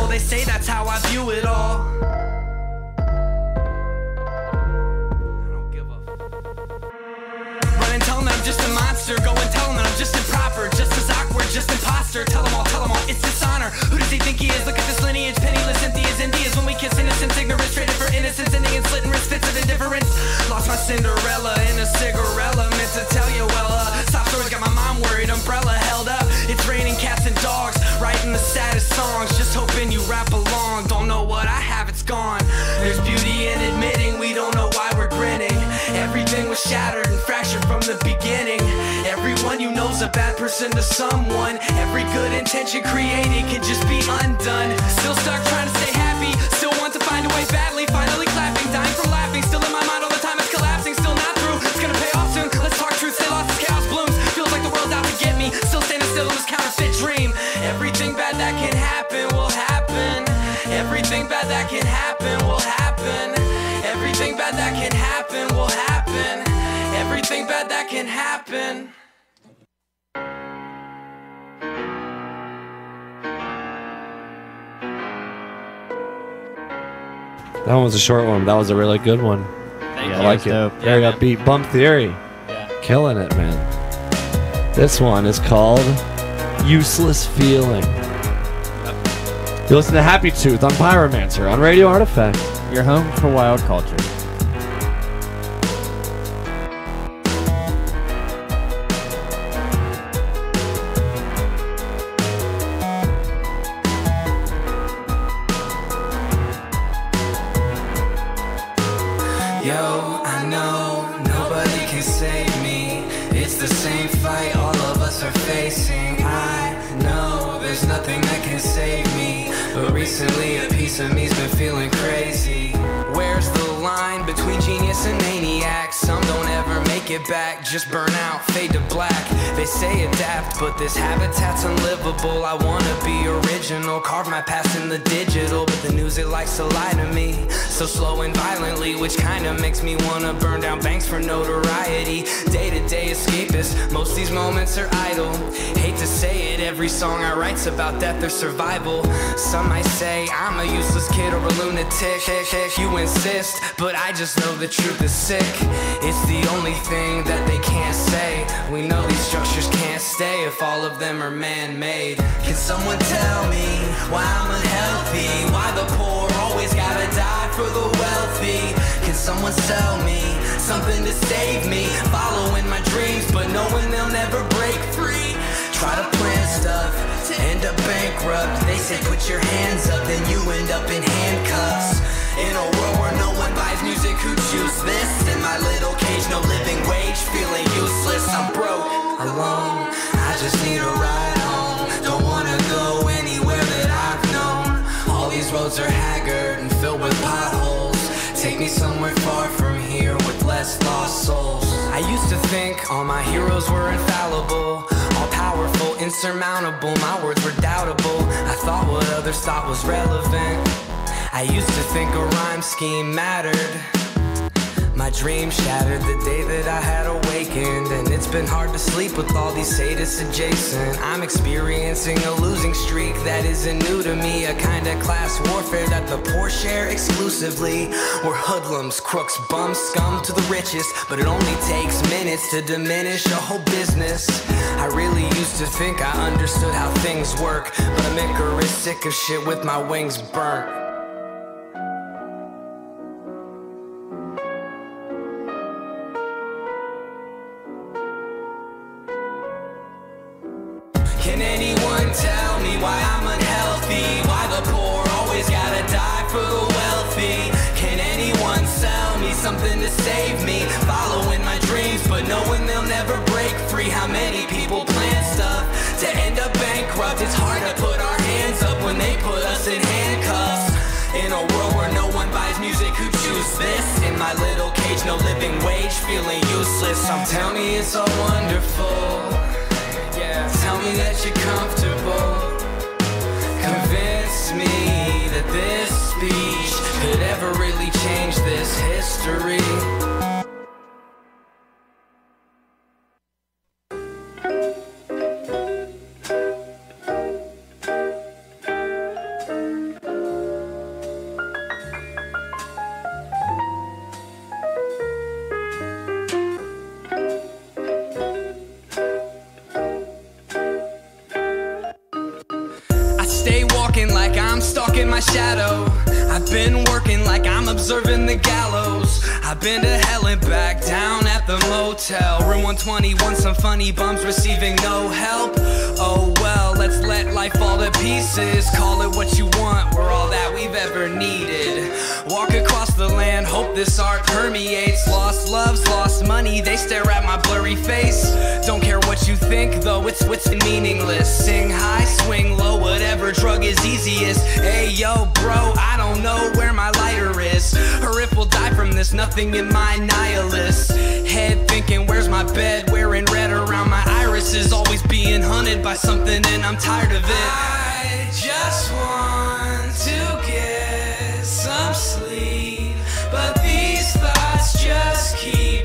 Innocence, ending in slitting wrist fits of indifference. Lost my Cinderella in a cigarella. Meant to tell you, well, uh, sob stories got my mom worried. Umbrella held up. It's raining cats and dogs, writing the saddest songs. Just hoping you rap along. Don't know what I have, it's gone. There's beauty in admitting we don't know why we're grinning. Everything was shattered and fractured from the beginning. Everyone you know's a bad person to someone. Every good intention created can just be undone. Still stuck trying to stay happy. Still want to find a way badly. Still standing still in this counterfeit dream. Everything bad that can happen will happen. Everything bad that can happen will happen. Everything bad that can happen will happen. Everything bad that can happen. That one was a short one. but That was a really good one. Thank I you. like it. Dope. Very Yeah, upbeat. Bump Theory. Yeah. Killing it, man. This one is called Useless Feeling. You listen to Happy Tooth on Pyromancer on Radio Artifact. Your home for wild culture. Back, just burn out, fade to black. They say adapt, but this habitat's unlivable. I wanna be original, carve my past in the digital. But the news, it likes to lie to me. So slow and violently, which kinda makes me wanna burn down banks for notoriety. Day to day escapist, most these moments are idle. Hate to say it, every song I write's about death or survival. Some might say I'm a useless kid or a lunatic. You insist, but I just know the truth is sick. It's the only thing that they can't say. We know these structures can't stay if all of them are man made. Can someone tell me why I'm unhealthy? Why the poor always gotta die for the wealthy? Can someone sell me something to save me? Following my dreams, but knowing they'll never break free. Try to plan stuff end up bankrupt. They say put your hands up, then you end up in handcuffs. In a world where no one buys music, who choose this? In my little cage, no living wage, feeling useless. I'm broke, alone. I just need a ride home. Don't wanna go anywhere that I've known. All these roads are haggard and filled with potholes. Take me somewhere far from here with less lost souls. I used to think all my heroes were infallible, all powerful, insurmountable. My words were doubtable. I thought what others thought was relevant. I used to think a rhyme scheme mattered. My dream shattered the day that I had awakened, and it's been hard to sleep with all these sadists adjacent. I'm experiencing a losing streak that isn't new to me, a kind of class warfare that the poor share exclusively. We're hoodlums, crooks, bums, scum to the richest, but it only takes minutes to diminish a whole business. I really used to think I understood how things work, but I'm Icarus, sick of shit with my wings burnt. Living wage, feeling useless. Um, tell me it's all wonderful. Yeah, tell me that you're comfortable. Convince me that this speech could ever really change this history. 21, some funny bums receiving no help. Oh well, let's let life fall to pieces. Call it what you want, we're all that we've ever needed. Walk across the land, hope this art permeates. Lost loves, lost money, they stare at my blurry face. Don't care what you think, though, it's what's meaningless. Sing high, swing low, whatever drug is easiest. Hey yo, bro, I don't know where my lighter is. Or if we'll die from this, nothing in my nihilist. Head bed? Wearing red around my irises, always being hunted by something, and I'm tired of it. I just want to get some sleep, but these thoughts just keep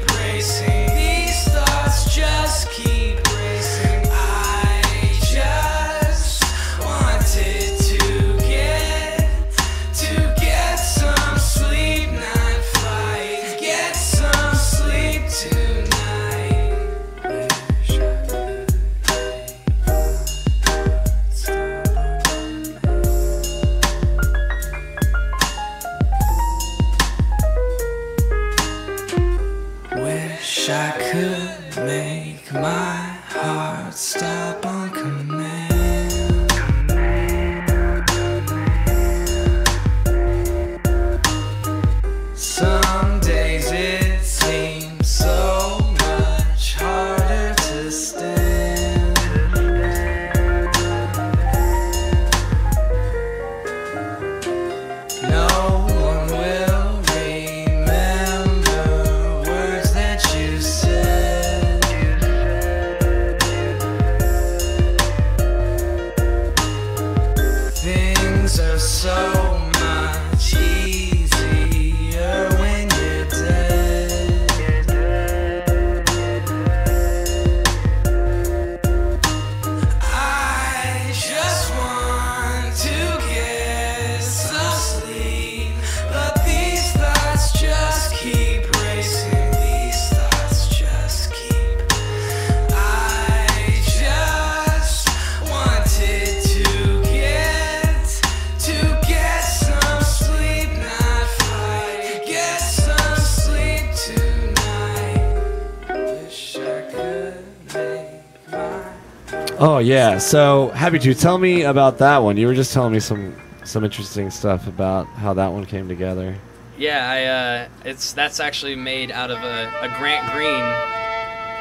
Oh yeah. So happy to tell me about that one. You were just telling me some some interesting stuff about how that one came together. Yeah, I uh, it's that's actually made out of a, a Grant Green,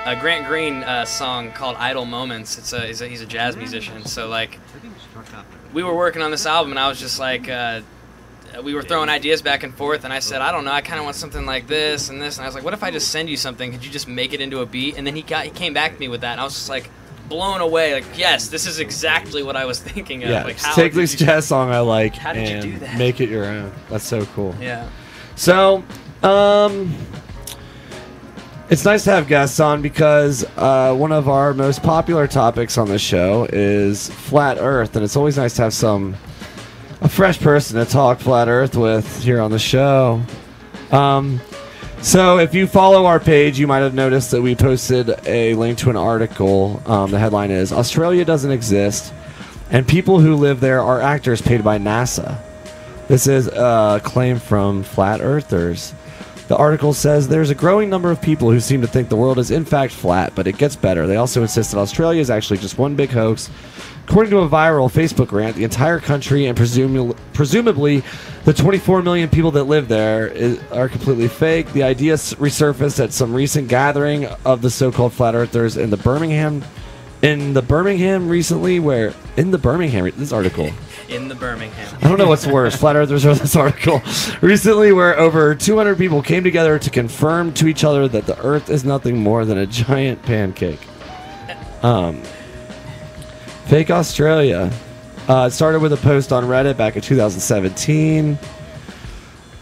a Grant Green uh, song called "Idle Moments." It's a he's, a he's a jazz musician, so like we were working on this album, and I was just like. Uh, we were throwing ideas back and forth, and I said, I don't know, I kind of want something like this and this, and I was like, what if I just send you something? Could you just make it into a beat? And then he got he came back to me with that, and I was just like blown away. Like, yes, this is exactly what I was thinking of. Yeah. like, how take this you- jazz song I like How did you and do that? make it your own. That's so cool. Yeah. So, um, it's nice to have guests on because uh, one of our most popular topics on the show is flat Earth, and it's always nice to have some a fresh person to talk flat Earth with here on the show. Um, so, if you follow our page, you might have noticed that we posted a link to an article. Um, the headline is Australia doesn't exist, and people who live there are actors paid by NASA. This is a claim from flat earthers. The article says there's a growing number of people who seem to think the world is in fact flat, but it gets better. They also insist that Australia is actually just one big hoax. According to a viral Facebook rant, the entire country and presumably, presumably the 24 million people that live there is, are completely fake. The idea resurfaced at some recent gathering of the so-called flat earthers in the Birmingham in the Birmingham recently where in the Birmingham this article in the Birmingham. I don't know what's worse, flat earthers or this article. *laughs* Recently, where over 200 people came together to confirm to each other that the Earth is nothing more than a giant pancake. Um, Fake Australia. Uh, it started with a post on Reddit back in 2017.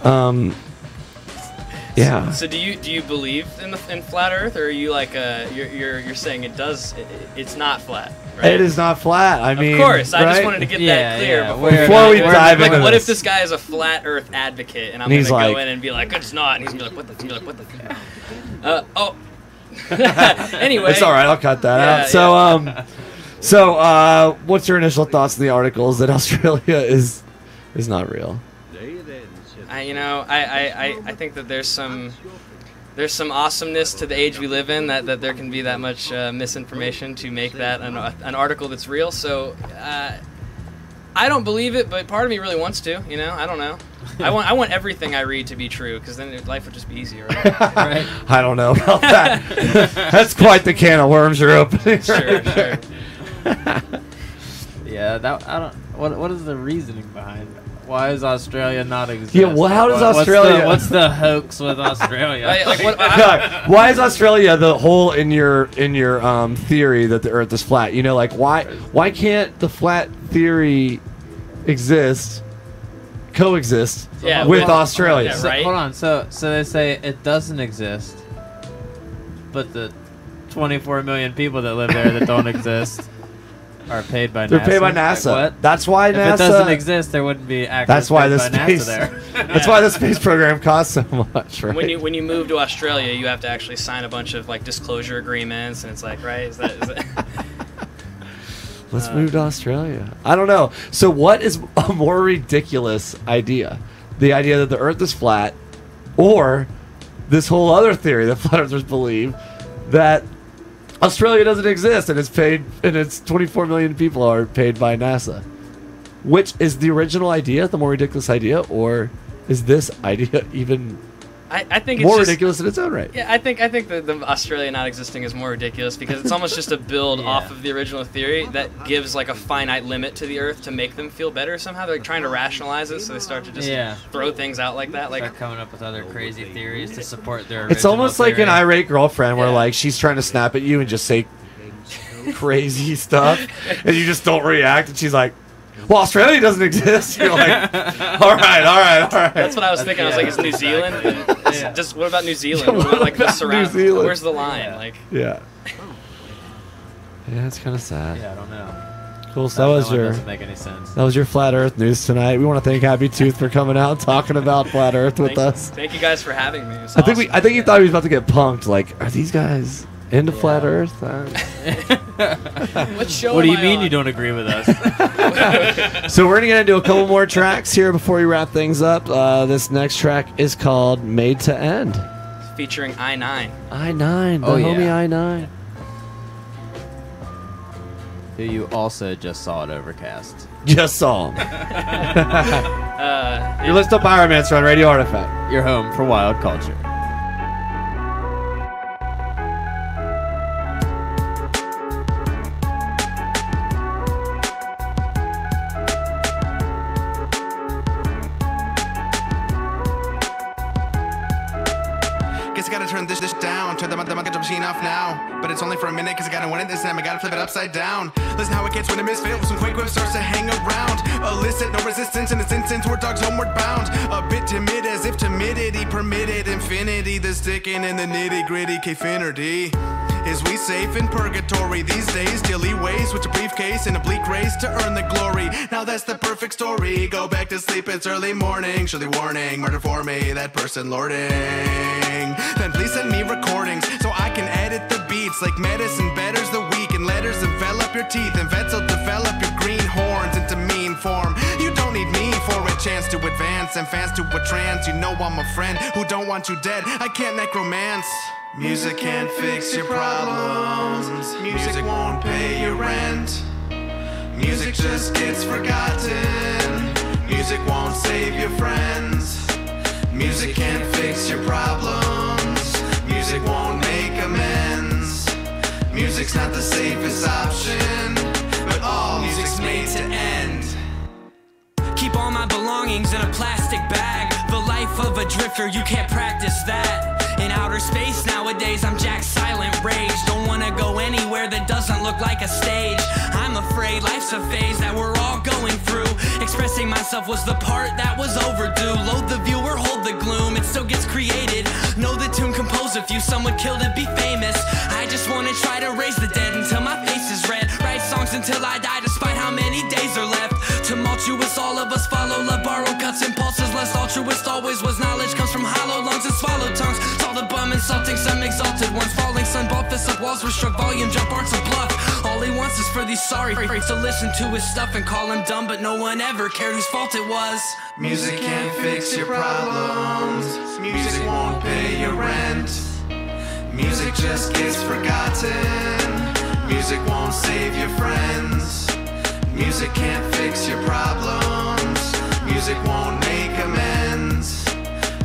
Um, yeah. So do you do you believe in the in flat Earth, or are you like uh you're you're, you're saying it does it, it's not flat? Right? It is not flat. I mean, of course, I just wanted to get Yeah, that clear yeah, before, we're Before we we're- dive like, into what this. if this guy is a flat Earth advocate, and I'm And he's gonna like- go in and be like, it's not, and he's gonna be like, what the, he's gonna be like, what the, *laughs* uh, oh. *laughs* anyway, It's all right. I'll cut that Yeah, out. So, yeah. um, so uh, what's your initial thoughts on the articles that *laughs* Australia is is not real? I, you know, I, I, I, I think that there's some there's some awesomeness to the age we live in that, that there can be that much uh, misinformation to make that an, an article that's real. So uh, I don't believe it, but part of me really wants to. You know, I don't know. I want I want everything I read to be true because then life would just be easier. Right? *laughs* I don't know about that. *laughs* That's quite the can of worms you're opening. Sure, right there. *laughs* Yeah, that I don't. What what is the reasoning behind? Why is Australia not exist? Yeah, well, how does What- what's the- Australia- *laughs* What's the, hoax with Australia? Like- like what- *laughs* Yeah, why is Australia the hole in your in your um, theory that the Earth is flat? You know, like why why can't the flat theory exist, coexist Yeah, with well, Australia? yeah, So, right? Hold on. So so they say it doesn't exist, but the 24 million people that live there that don't *laughs* exist are paid by NASA. They're NASA. paid by Like, NASA. what? That's why if NASA it doesn't exist, there wouldn't be actors That's why paid the space. NASA there. *laughs* That's why the space program costs so much, right? When you when you move to Australia, you have to actually sign a bunch of like disclosure agreements, and it's like, right? Is that, is that *laughs* Let's Uh, move to Australia. I don't know. So, what is a more ridiculous idea? The idea that the Earth is flat, or this whole other theory that *laughs* flat earthers believe that Australia doesn't exist and it's paid and it's 24 million people are paid by NASA. Which is the original idea, the more ridiculous idea, or is this *laughs* idea even I, I think it's more just, ridiculous in its own right? Yeah, I think I think that the Australia not existing is more ridiculous because it's almost just a build *laughs* off of the original theory that gives like a finite limit to the Earth to make them feel better somehow. They're trying to rationalize it, so they start to just Yeah. throw things out like that. Like Start coming up with other crazy theories to support their. It's original almost like an irate girlfriend where like she's trying to snap at you and just say crazy *laughs* stuff, and you just don't react, and she's like, "Well, Australia doesn't exist." *laughs* You're like, *laughs* "All right, all right, all right." that's what I was thinking. I was like, it's New Zealand. It's Just what about New Zealand? *laughs* What about like the about New? Zealand? Where's the line? Like Yeah. Yeah, it's kind of sad. Yeah, I don't know. Cool. So That that was your make any sense. that was your flat Earth news tonight. We want to thank Happy Tooth for coming out and talking about flat Earth with thank, us. Thank you guys for having me. It was I think we. I think you thought he was about to get punked. Like, are these guys into flat Earth? Uh, *laughs* What show What do you I mean on? you don't agree with us? *laughs* so we're gonna get into a couple more tracks here before we wrap things up. Uh, this next track is called "Made to End." Featuring I nine. I nine, the Oh, homie yeah. I nine. Who you also just saw at Overcast. Just saw him. *laughs* Uh, You're listening to Pyromancer on Radio Artifact. Your home for wild culture. Turn the, the market machine off now. But it's only for a minute, cause I gotta win it this time. I gotta flip it upside down. Listen how it gets when a misfit with some quick whip starts to hang around. Illicit, no resistance in this instance, where dogs homeward bound. A bit timid, as if timidity permitted infinity. The sticking in the nitty gritty, K-Finity. Is we safe in purgatory these days? Dilly ways with a briefcase and a bleak race to earn the glory. Now that's the perfect story. Go back to sleep, it's early morning. Surely warning, murder for me, that person lording. Please send me recordings so I can edit the beats like medicine betters the weak and letters envelop your teeth and vets will develop your green horns into mean form. You don't need me for a chance to advance and fans to a trance. You know I'm a friend who don't want you dead. I can't necromance. Music can't fix your problems. Music won't pay your rent. Music just gets forgotten. Music won't save your friends. Music can't fix your problems. Music's not the safest option, but all music's made to end. Keep all my belongings in a plastic bag. Life of a drifter, you can't practice that. In outer space nowadays, I'm Jack Silent Rage. Don't wanna go anywhere that doesn't look like a stage. I'm afraid. Life's a phase that we're all going through. Expressing myself was the part that was overdue. Load the viewer, hold the gloom, it still gets created. Know the tune, compose a few, some would kill to be famous. I just wanna try to raise the dead until my face is red. Write songs until I die, Us follow love, borrow guts, impulses. Less altruist always was knowledge comes from hollow lungs and swallowed tongues. Saw the bum insulting some exalted ones, falling sun, ball fists up walls, restruck volume, jump arts of bluff. All he wants is for these sorry freaks to listen to his stuff and call him dumb, but no one ever cared whose fault it was. Music can't fix your problems. Music won't pay your rent. Music just gets forgotten. Music won't save your friends. Music can't fix your problems. Music won't make amends.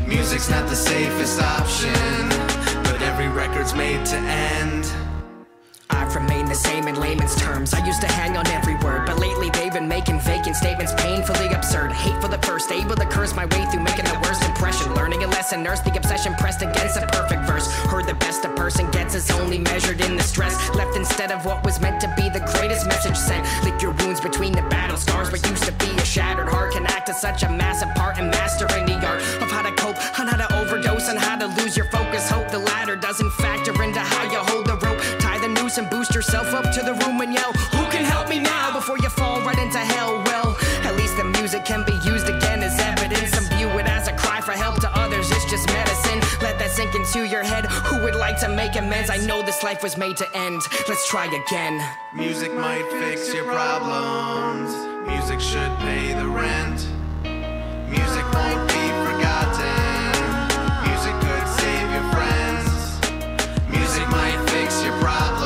Music's not the safest option, but every record's made to end. I've the same in layman's terms. I used to hang on every word, but lately they've been making vacant statements painfully absurd. Hateful at first, able to curse my way through making the worst impression. Learning a lesson, nurse the obsession pressed against a perfect verse. Heard the best a person gets is only measured in the stress left instead of what was meant to be the greatest message sent. Lick your wounds between the battle scars. What used to be a shattered heart can act as such a massive part in mastering the art of how to cope, on how to overdose, and how to lose your focus. Hope the latter doesn't factor into how you hold the rope. Yourself up to the room and yell, Who can help me now before you fall right into hell? Well, at least the music can be used again as evidence. Some view it as a cry for help to others, it's just medicine. Let that sink into your head. Who would like to make amends? I know this life was made to end. Let's try again. Music might fix your problems. Music should pay the rent. Music won't be forgotten. Music could save your friends. Music might fix your problems.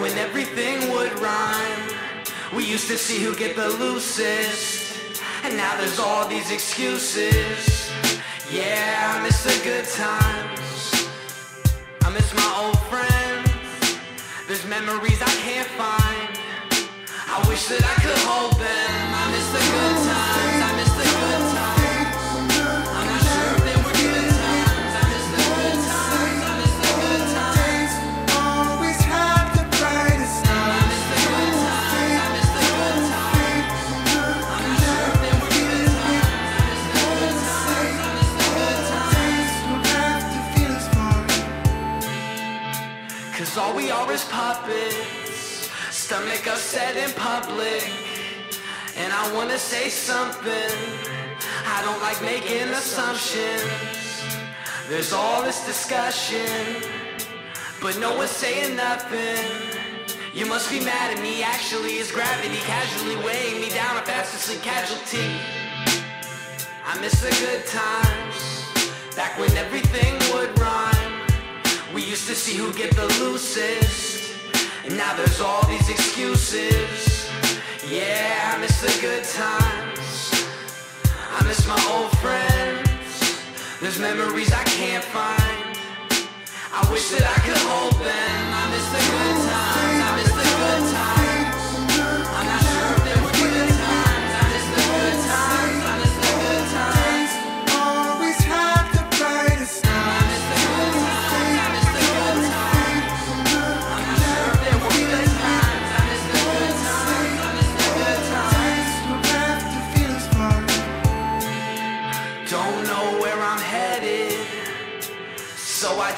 When everything would rhyme. We used to see who get the loosest, and now there's all these excuses. Yeah, I miss the good times. I miss my old friends. There's memories I can't find. I wish that I could hold them. I miss the good times. Cause all we are is puppets, stomach upset in public. And I wanna say something, I don't like making assumptions. There's all this discussion, but no one's saying nothing. You must be mad at me, actually, is gravity casually weighing me down, a fast asleep casualty. I miss the good times, back when everything would rhyme. We used to see who get the loosest, and now there's all these excuses. Yeah, I miss the good times. I miss my old friends. There's memories I can't find. I wish that I could hold them. I miss the good times. I miss the good times.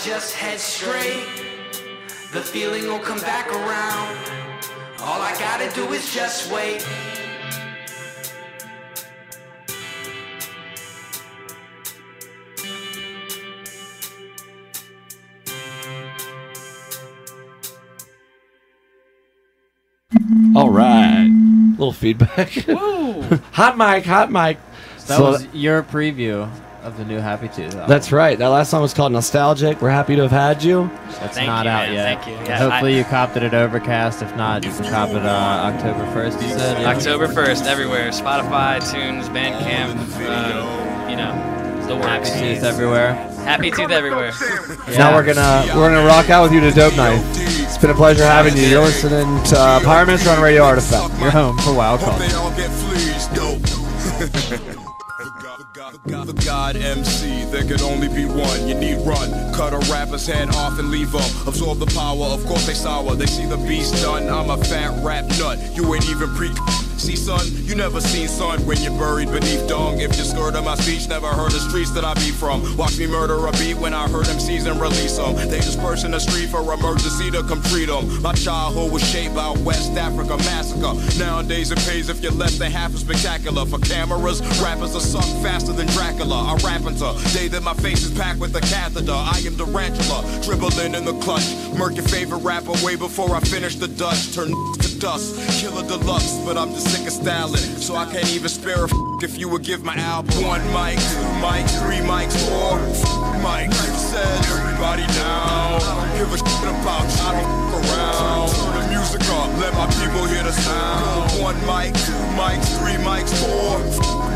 Just head straight. The feeling will come back around. All I gotta do is just wait. All right. Little feedback. *laughs* hot mic, hot mic. That was your preview. Of the new Happy Tooth album. That's right. That last song was called Nostalgic. We're happy to have had you. That's Thank not you, out man. yet. Thank you. Yeah, Hopefully I- you copped it at Overcast. If not, you can cop it uh, October 1st, you said? yeah? October 1st, everywhere. Spotify, Tunes, Bandcamp, uh, you know, the works. Happy Tooth everywhere. Happy Tooth everywhere. Now we're gonna we're gonna rock out with you to Dope Night. It's been a pleasure having you. You're listening to uh, Pyromancer on Radio Artifact. You're home for Wild Hope *laughs* Dope. For God MC, there could only be one. You need run. Cut a rapper's head off and leave 'em. Absorb the power, of course they sour. They see the beast done. I'm a fat rap nut. You ain't even pre. See, son, you never seen sun when you're buried beneath dung. If you're scared of my speech, never heard the streets that I be from. Watch me murder a beat when I heard MCs and release them. They disperse in the street for emergency to come them. My childhood was shaped by West Africa massacre. Nowadays it pays if you're less than half as spectacular. For cameras, rappers are suck faster than Dracula. I rap until day that my face is packed with a catheter. I am tarantula, dribbling in the clutch. Murk your favorite rapper way before I finish the Dutch. Turn *laughs* to dust, killer deluxe, but I'm just sick of styling. So I can't even spare a f- if you would give my album one mic, two mic, three mics, four mics. Said everybody down. I don't give a about. I don't around. Turn the music up, let my people hear the sound. One mic, two mics, three mics, four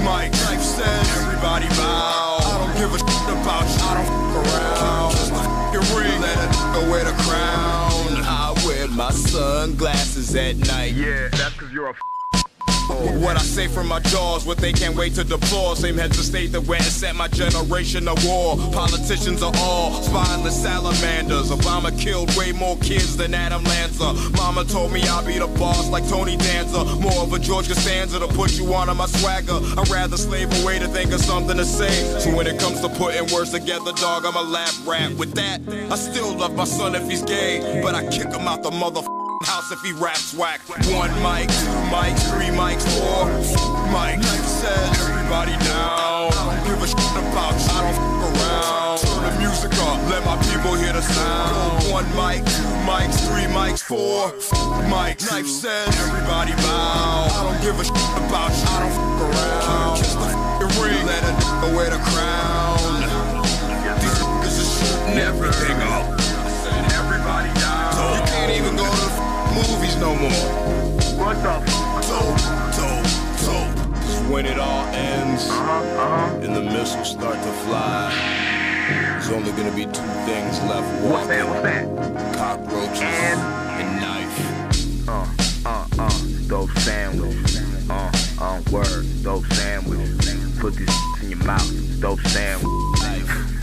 mics. Life said everybody bow. I don't give a about. I don't around. Just the ring, let a nigga wear the crown. My sunglasses at night. Yeah, that's cause you're a what I say from my jaws, what they can't wait to deplore. Same heads of state that went and set my generation to war. Politicians are all spineless salamanders. Obama killed way more kids than Adam Lanza. Mama told me I'll be the boss like Tony Danza. More of a George Costanza to put you on my swagger. I'd rather slave away to think of something to say. So when it comes to putting words together, dog, I'm a lap rap. With that, I still love my son if he's gay, but I kick him out the motherfucker house if he raps whack. One mic, two mics, three mics, four mics. Said everybody down. I don't give a shit about you. I don't f around. Turn the music up, let my people hear the sound. One mic, two mics, three mics, four mics. Knife said everybody bow. I don't give a shit about you. I don't f around. Kiss the ring, let a nigga wear the crown. These niggas is shooting everything up. Even go to movies no more. What the f? Dope, dope, dope. 'Cause when it all ends and the missiles start to fly, there's only gonna be two things left walking. Cockroaches and, knife. Uh, uh, uh, dope sandwich. Uh, uh, word, dope sandwich. Put this in your mouth, dope sandwich.